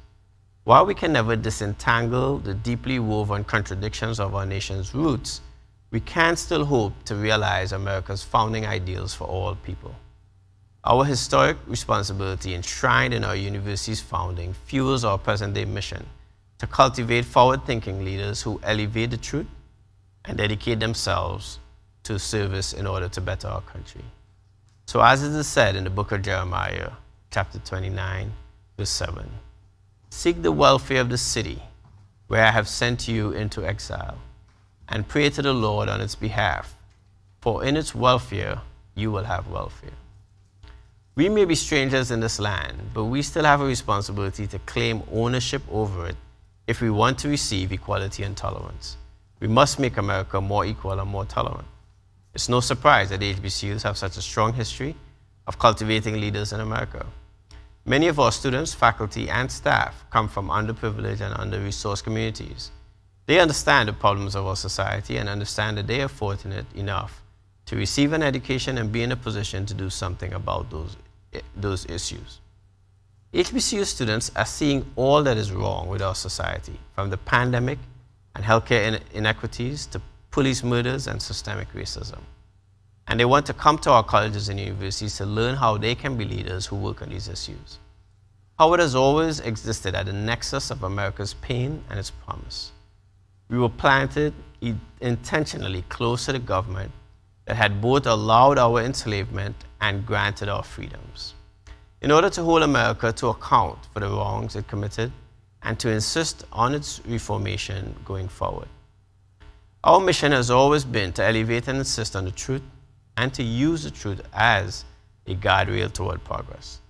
Speaker 16: While we can never disentangle the deeply woven contradictions of our nation's roots, we can still hope to realize America's founding ideals for all people. Our historic responsibility enshrined in our university's founding fuels our present day mission to cultivate forward thinking leaders who elevate the truth and dedicate themselves to service in order to better our country. So, as it is said in the book of Jeremiah, chapter 29, verse 7 Seek the welfare of the city where I have sent you into exile, and pray to the Lord on its behalf, for in its welfare you will have welfare. We may be strangers in this land, but we still have a responsibility to claim ownership over it if we want to receive equality and tolerance. We must make America more equal and more tolerant. It's no surprise that HBCUs have such a strong history of cultivating leaders in America. Many of our students, faculty, and staff come from underprivileged and under-resourced communities. They understand the problems of our society and understand that they are fortunate enough to receive an education and be in a position to do something about those, eh, those issues. HBCU students are seeing all that is wrong with our society, from the pandemic and healthcare inequities to police murders, and systemic racism. And they want to come to our colleges and universities to learn how they can be leaders who work on these issues. Howard has always existed at the nexus of America's pain and its promise. We were planted intentionally close to the government that had both allowed our enslavement and granted our freedoms. In order to hold America to account for the wrongs it committed and to insist on its reformation going forward. Our mission has always been to elevate and insist on the truth and to use the truth as a guardrail toward progress.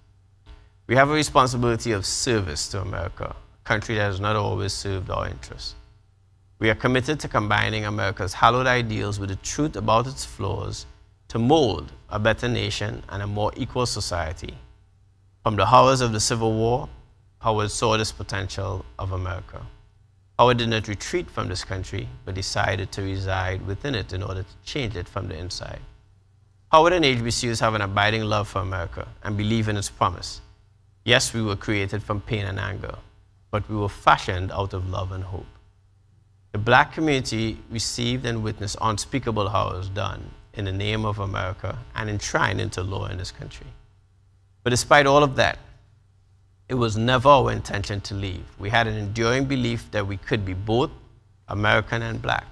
Speaker 16: We have a responsibility of service to America, a country that has not always served our interests. We are committed to combining America's hallowed ideals with the truth about its flaws to mold a better nation and a more equal society. From the horrors of the Civil War, Howard saw this potential of America. Howard did not retreat from this country, but decided to reside within it in order to change it from the inside. Howard an HBCUs have an abiding love for America and believe in its promise. Yes, we were created from pain and anger, but we were fashioned out of love and hope. The black community received and witnessed unspeakable horrors done in the name of America and enshrined into law in this country. But despite all of that, it was never our intention to leave. We had an enduring belief that we could be both American and black.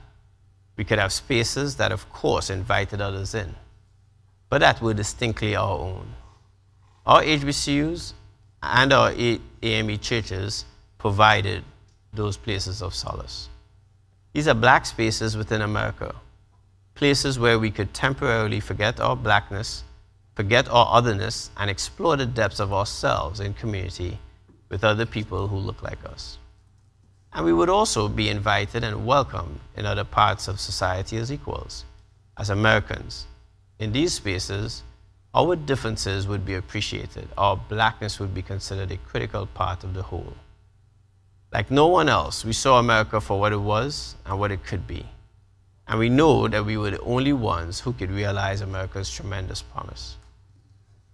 Speaker 16: We could have spaces that, of course, invited others in, but that were distinctly our own. Our HBCUs and our AME churches provided those places of solace. These are black spaces within America, places where we could temporarily forget our blackness forget our otherness, and explore the depths of ourselves in community with other people who look like us. And we would also be invited and welcomed in other parts of society as equals, as Americans. In these spaces, our differences would be appreciated, our blackness would be considered a critical part of the whole. Like no one else, we saw America for what it was and what it could be. And we know that we were the only ones who could realize America's tremendous promise.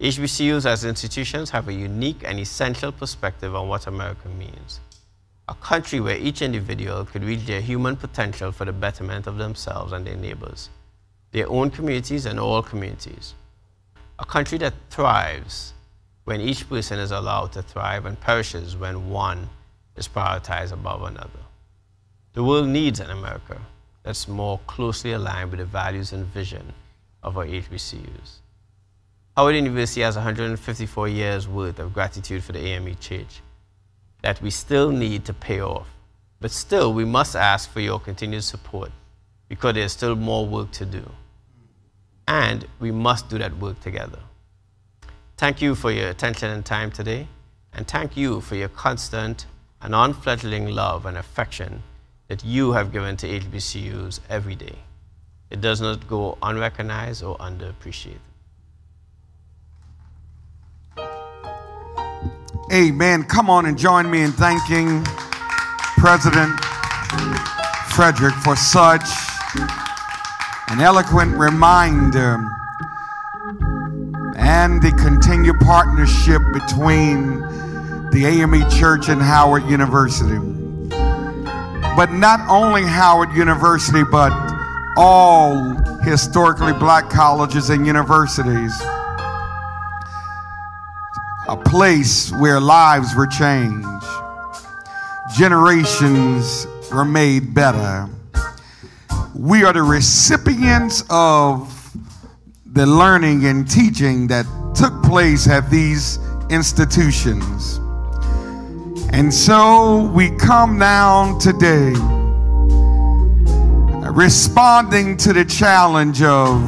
Speaker 16: HBCUs as institutions have a unique and essential perspective on what America means. A country where each individual could reach their human potential for the betterment of themselves and their neighbors, their own communities and all communities. A country that thrives when each person is allowed to thrive and perishes when one is prioritized above another. The world needs an America that's more closely aligned with the values and vision of our HBCUs. Howard University has 154 years worth of gratitude for the AME Church that we still need to pay off. But still, we must ask for your continued support because there's still more work to do. And we must do that work together. Thank you for your attention and time today. And thank you for your constant and unfledgling love and affection that you have given to HBCUs every day. It does not go unrecognized or underappreciated.
Speaker 2: Amen. Come on and join me in thanking President Frederick for such an eloquent reminder and the continued partnership between the AME Church and Howard University. But not only Howard University, but all historically black colleges and universities a place where lives were changed. generations were made better. We are the recipients of the learning and teaching that took place at these institutions. And so we come down today responding to the challenge of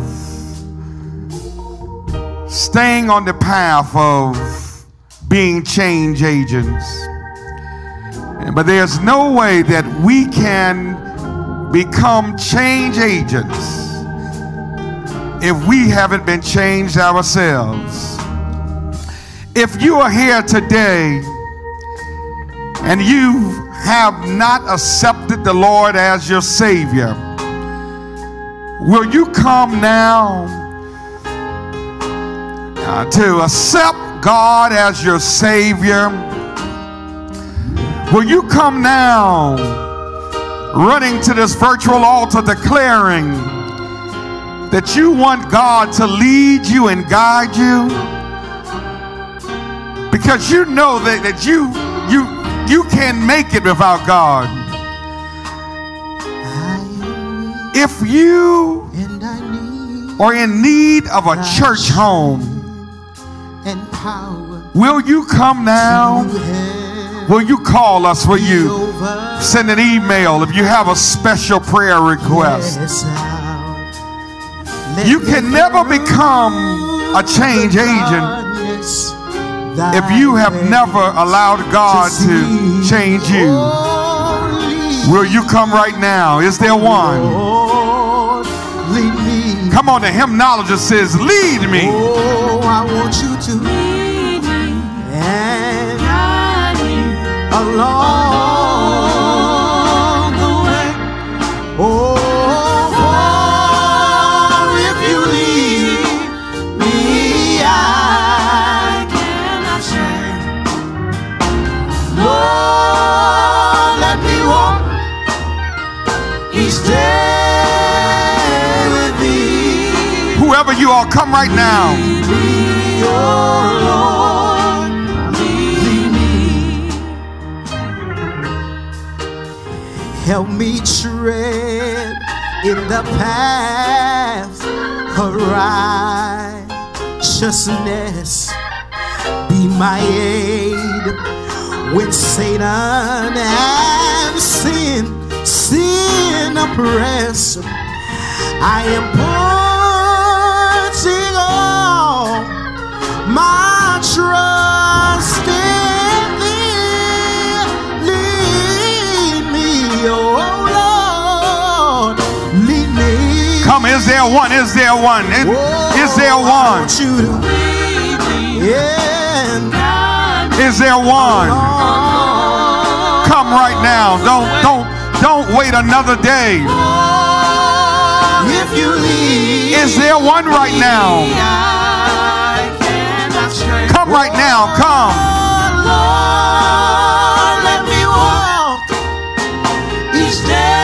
Speaker 2: staying on the path of being change agents. But there's no way that we can become change agents if we haven't been changed ourselves. If you are here today and you have not accepted the Lord as your Savior, will you come now uh, to accept God as your Savior? Will you come now running to this virtual altar declaring that you want God to lead you and guide you? Because you know that, that you you you can't make it without God. If you are in need of a church home, will you come now? Will you call us? Will you send an email if you have a special prayer request? You can never become a change agent if you have never allowed God to change you. Will you come right now? Is there one? Come on, the hymnologist says, Lead me.
Speaker 3: Oh, I want you to lead me me along the way. Oh, for if you lead me, I cannot stray. Lord, let me walk each day with thee.
Speaker 2: Whoever you are, come right now.
Speaker 3: Help me tread in the path of righteousness. Be my aid when Satan and sin, sin oppress. I am putting all my trust in
Speaker 2: Come, is there one? Is there one? Is, is there one? Is there one? Uh-huh. Come right now. Don't don't don't wait another day.
Speaker 3: If you
Speaker 2: Is there one right now? Come right now. Come.
Speaker 3: Oh, Lord, let me walk each day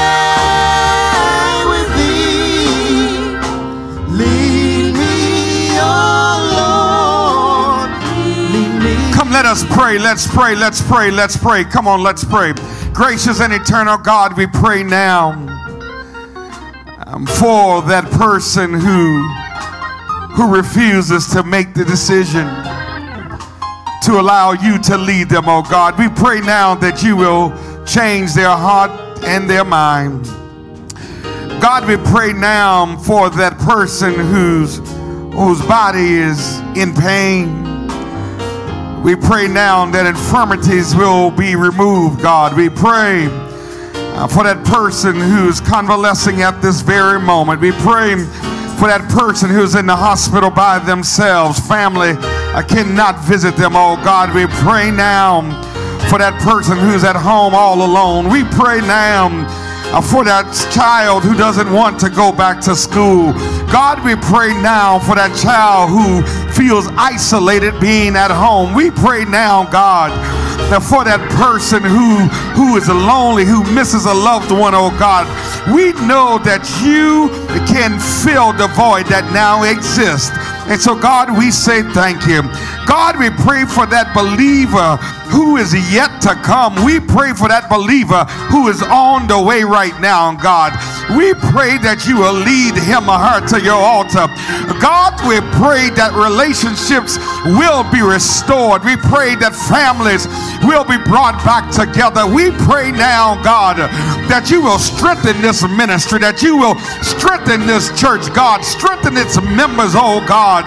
Speaker 2: us pray. Let's pray. Let's pray. Let's pray. Come on, let's pray. Gracious and eternal God, we pray now um, for that person who who refuses to make the decision to allow you to lead them, oh God. We pray now that you will change their heart and their mind. God, we pray now for that person whose whose body is in pain. We pray now that infirmities will be removed, God. We pray uh, for that person who's convalescing at this very moment. We pray for that person who's in the hospital by themselves. Family uh, cannot visit them. Oh God, we pray now for that person who's at home all alone. We pray now uh, for that child who doesn't want to go back to school. God, we pray now for that child who feels isolated being at home. We pray now, God, that for that person who who is lonely, who misses a loved one, oh God, we know that you can fill the void that now exists. And so, God, we say thank you. God, we pray for that believer who is yet to come. We pray for that believer who is on the way right now, God. We pray that you will lead him or her to your altar. God, we pray that relationships will be restored. We pray that families will be brought back together. We pray now, God, that you will strengthen this ministry, that you will strengthen this church, God, strengthen its members, oh God.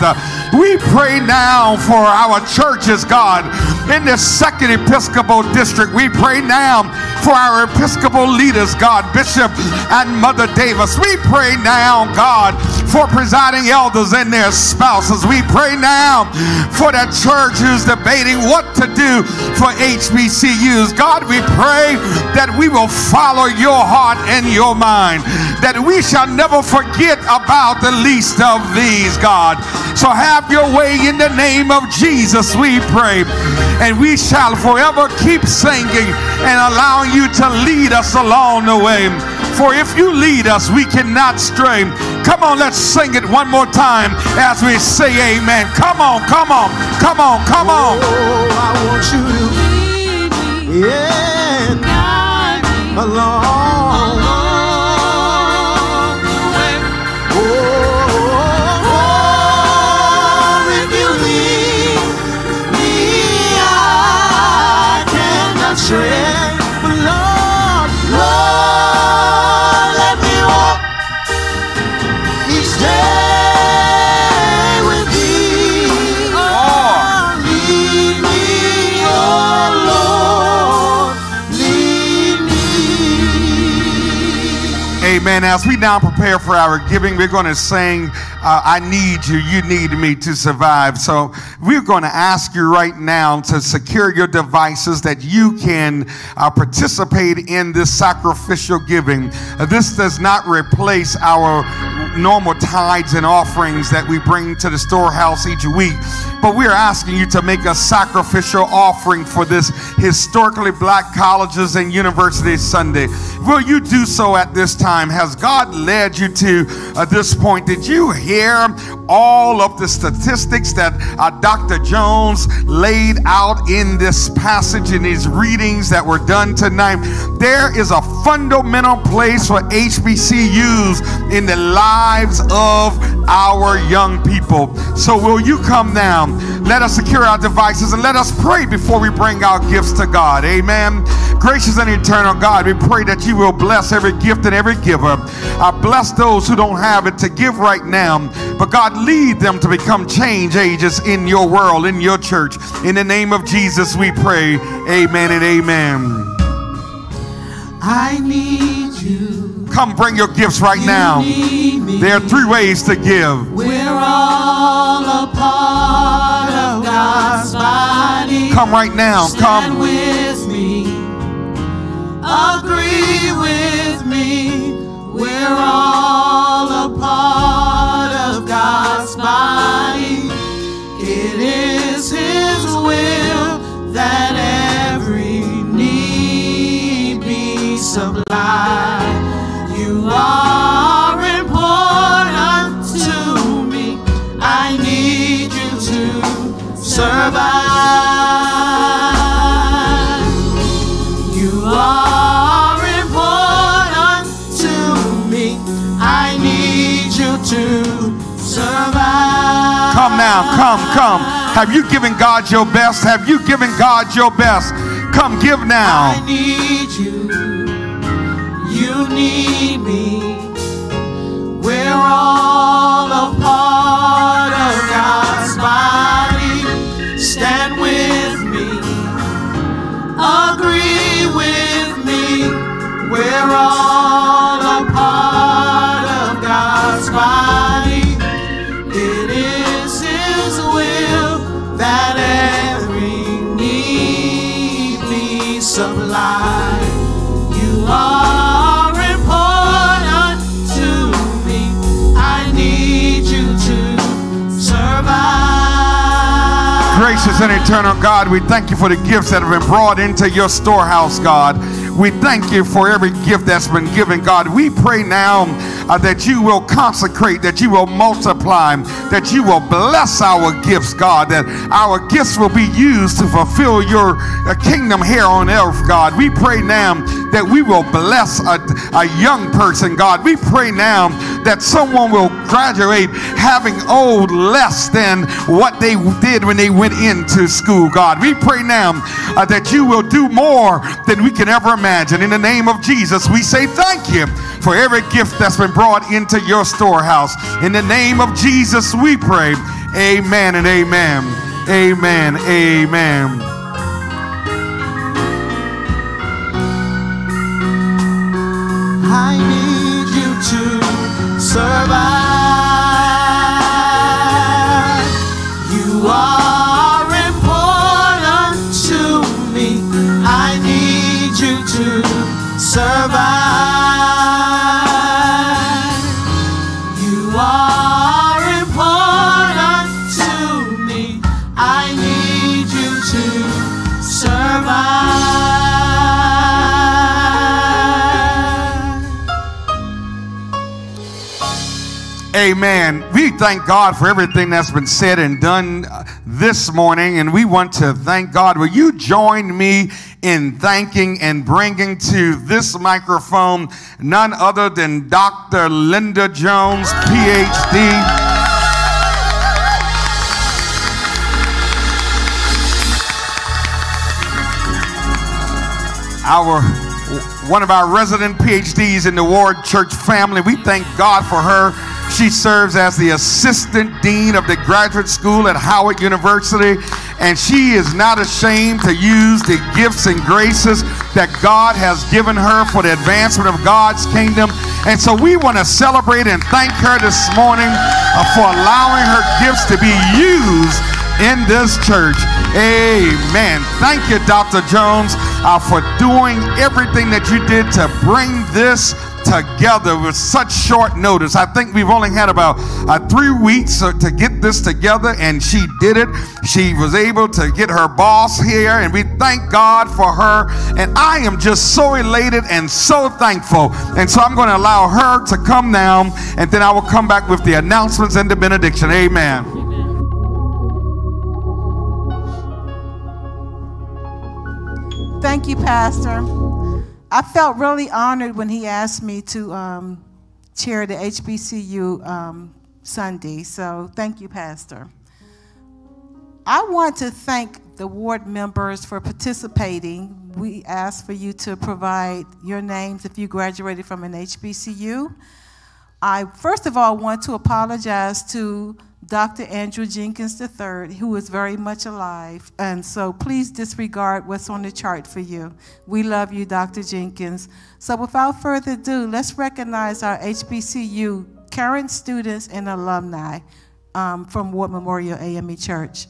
Speaker 2: We pray now for our churches, God, in the second Episcopal district. We pray now for our Episcopal leaders, God, Bishop and Mother Davis. We pray now, God, for presiding elders and their spouses. We pray now for that church who's debating what to do for HBCUs. God, we pray that we will follow your heart and your mind, that we shall never forget about the least of these, God. So have your way in the name of Jesus, we pray. And we shall forever keep singing and allowing you to lead us along the way. For if you lead us, we cannot stray. Come on, let's sing it one more time as we say amen. Come on, come on, come on, come on.
Speaker 1: Oh, I want you to, yeah, along.
Speaker 2: As we now prepare for our giving, we're going to sing, uh, I Need You, You Need Me to Survive. So we're going to ask you right now to secure your devices that you can uh, participate in this sacrificial giving. Uh, this does not replace our normal tithes and offerings that we bring to the storehouse each week, but we're asking you to make a sacrificial offering for this historically black colleges and universities Sunday. Will you do so at this time? Has God led you to uh, this point? Did you hear all of the statistics that uh, Dr. Jones laid out in this passage in these readings that were done tonight? There is a fundamental place for HBCUs in the lives of our young people. So, will you come now? Let us secure our devices and let us pray before we bring our gifts to God. Amen. Gracious and eternal God, we pray that you will bless every gift and every giver. I bless those who don't have it to give right now, but God, lead them to become change agents in your world, in your church. In the name of Jesus, we pray. Amen and amen.
Speaker 1: I need you.
Speaker 2: Come bring your gifts right now. There are three ways to give.
Speaker 1: We're all a part of God's body.
Speaker 2: Come right now.
Speaker 1: Stand
Speaker 2: Come.
Speaker 1: with me. Agree with me. We're all a part It is His will that every need be supplied.
Speaker 2: Have you given God your best? Have you given God your best? Come, give now.
Speaker 1: I need you. You need me. We're all a part of God's body. Stand with me. Agree with me. We're all
Speaker 2: and eternal God, we thank you for the gifts that have been brought into your storehouse, God. We thank you for every gift that's been given, God. We pray now uh, that you will consecrate, that you will multiply, that you will bless our gifts, God, that our gifts will be used to fulfill your uh, kingdom here on earth, God. We pray now that we will bless a, a young person, God. We pray now that someone will graduate having owed less than what they did when they went into school, God. We pray now uh, that you will do more than we can ever imagine. In the name of Jesus, we say thank you for every gift that's been brought into your storehouse. In the name of Jesus, we pray. Amen and amen. Amen. Amen.
Speaker 3: Survive.
Speaker 2: Amen. We thank God for everything that's been said and done uh, this morning, and we want to thank God. Will you join me in thanking and bringing to this microphone none other than Dr. Linda Jones, PhD? our one of our resident PhDs in the Ward Church family. We thank God for her. She serves as the assistant dean of the graduate school at Howard University, and she is not ashamed to use the gifts and graces that God has given her for the advancement of God's kingdom. And so we want to celebrate and thank her this morning uh, for allowing her gifts to be used in this church. Amen. Thank you, Dr. Jones, uh, for doing everything that you did to bring this together with such short notice. I think we've only had about uh, three weeks uh, to get this together, and she did it. She was able to get her boss here, and we thank God for her. And I am just so elated and so thankful. And so I'm going to allow her to come now, and then I will come back with the announcements and the benediction. Amen.
Speaker 6: Thank you, Pastor. I felt really honored when he asked me to um, chair the HBCU um, Sunday. So thank you, Pastor. I want to thank the ward members for participating. We ask for you to provide your names if you graduated from an HBCU. I first of all want to apologize to Dr. Andrew Jenkins III, who is very much alive. And so please disregard what's on the chart for you. We love you, Dr. Jenkins. So without further ado, let's recognize our HBCU current students and alumni um, from Ward Memorial AME Church.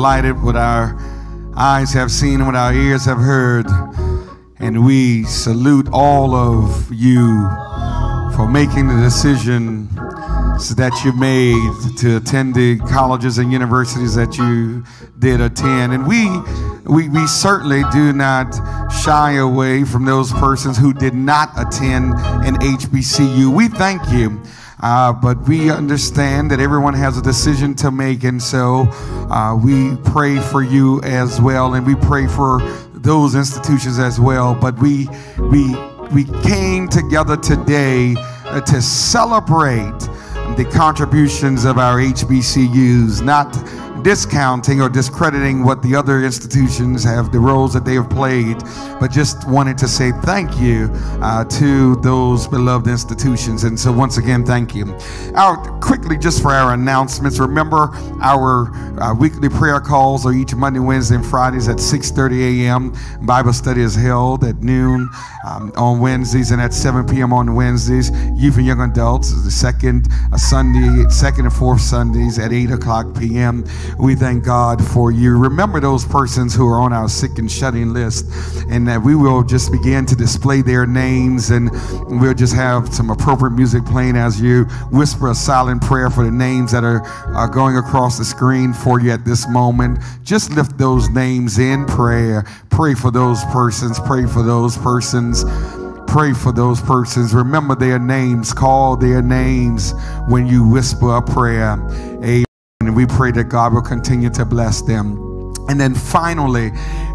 Speaker 2: Delighted what our eyes have seen and what our ears have heard. And we salute all of you for making the decision that you made to attend the colleges and universities that you did attend. And we, we, we certainly do not shy away from those persons who did not attend an HBCU. We thank you. Uh, but we understand that everyone has a decision to make, and so uh, we pray for you as well, and we pray for those institutions as well. But we we we came together today uh, to celebrate the contributions of our HBCUs, not discounting or discrediting what the other institutions have, the roles that they have played, but just wanted to say thank you uh, to those beloved institutions. And so, once again, thank you. Our, quickly, just for our announcements, remember our uh, weekly prayer calls are each Monday, Wednesday, and Fridays at 6:30 a.m. Bible study is held at noon um, on Wednesdays and at 7 p.m. on Wednesdays. Youth and young adults the second uh, Sunday, second and fourth Sundays at 8 o'clock p.m. We thank God for you. Remember those persons who are on our sick and shut-in list, and that we will just begin to display their names, and we'll just have some appropriate music playing as you whisper a silent prayer for the names that are, are going across the screen for you at this moment. Just lift those names in prayer. Pray for those persons. Pray for those persons pray for those persons. Remember their names. Call their names when you whisper a prayer. Amen. We pray that God will continue to bless them. And then finally,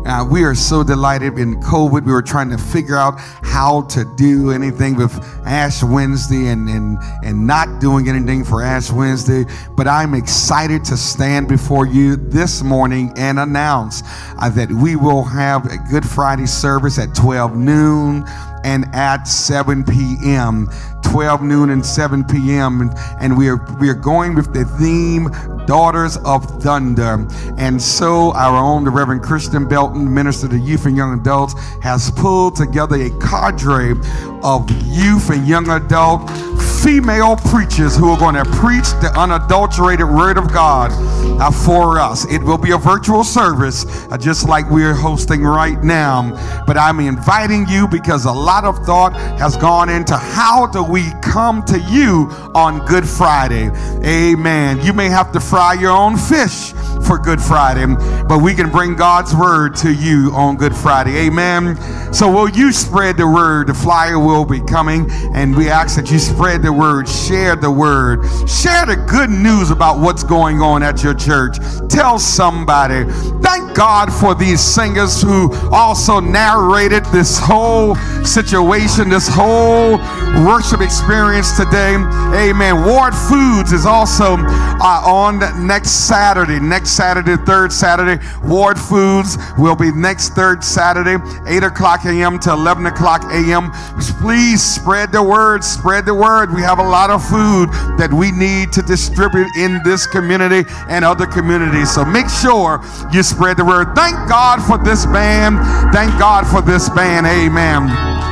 Speaker 2: uh, we are so delighted in COVID. We were trying to figure out how to do anything with Ash Wednesday and, and, and not doing anything for Ash Wednesday. But I'm excited to stand before you this morning and announce uh, that we will have a Good Friday service at 12 noon and at 7 p.m. 12 noon and 7 p.m. And, and we are we are going with the theme Daughters of Thunder. And so our own the Reverend Christian Belton, Minister to Youth and Young Adults, has pulled together a cadre of youth and young adult female preachers who are going to preach the unadulterated word of God uh, for us. It will be a virtual service, uh, just like we're hosting right now. But I'm inviting you because a lot of thought has gone into how do we come to you on Good Friday. Amen. You may have to fry your own fish for Good Friday, but we can bring God's word to you on Good Friday. Amen. So will you spread the word? The flyer will be coming, and we ask that you spread the word, share the word, share the good news about what's going on at your church. Tell somebody. Thank God for these singers who also narrated this whole situation, this whole worship experience today. Amen. Ward Foods is also uh, on next Saturday. Next Saturday, third Saturday. Ward Foods will be next third Saturday, 8 o'clock a.m. to 11 o'clock a.m. Please spread the word. Spread the word. We have a lot of food that we need to distribute in this community and other communities. So make sure you spread the word. Thank God for this band. Thank God for this band. Amen.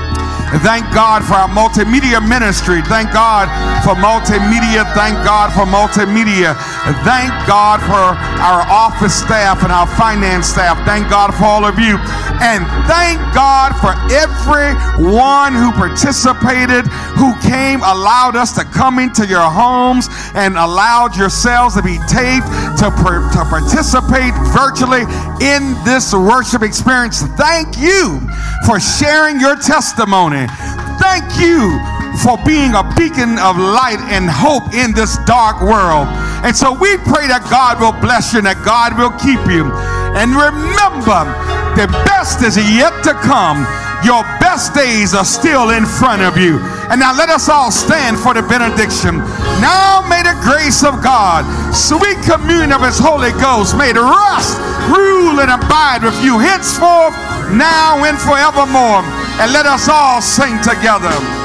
Speaker 2: Thank God for our multimedia ministry. Thank God for multimedia. Thank God for multimedia. Thank God for our office staff and our finance staff. Thank God for all of you. And thank God for everyone who participated, who came, allowed us to come into your homes and allowed yourselves to be taped, to, to participate virtually in this worship experience. Thank you for sharing your testimony. Thank you for being a beacon of light and hope in this dark world. And so we pray that God will bless you and that God will keep you. And remember, the best is yet to come. Your best days are still in front of you. And now let us all stand for the benediction. Now may the grace of God, sweet communion of his Holy Ghost, may it rest, rule, and abide with you henceforth, now, and forevermore. And let us all sing together.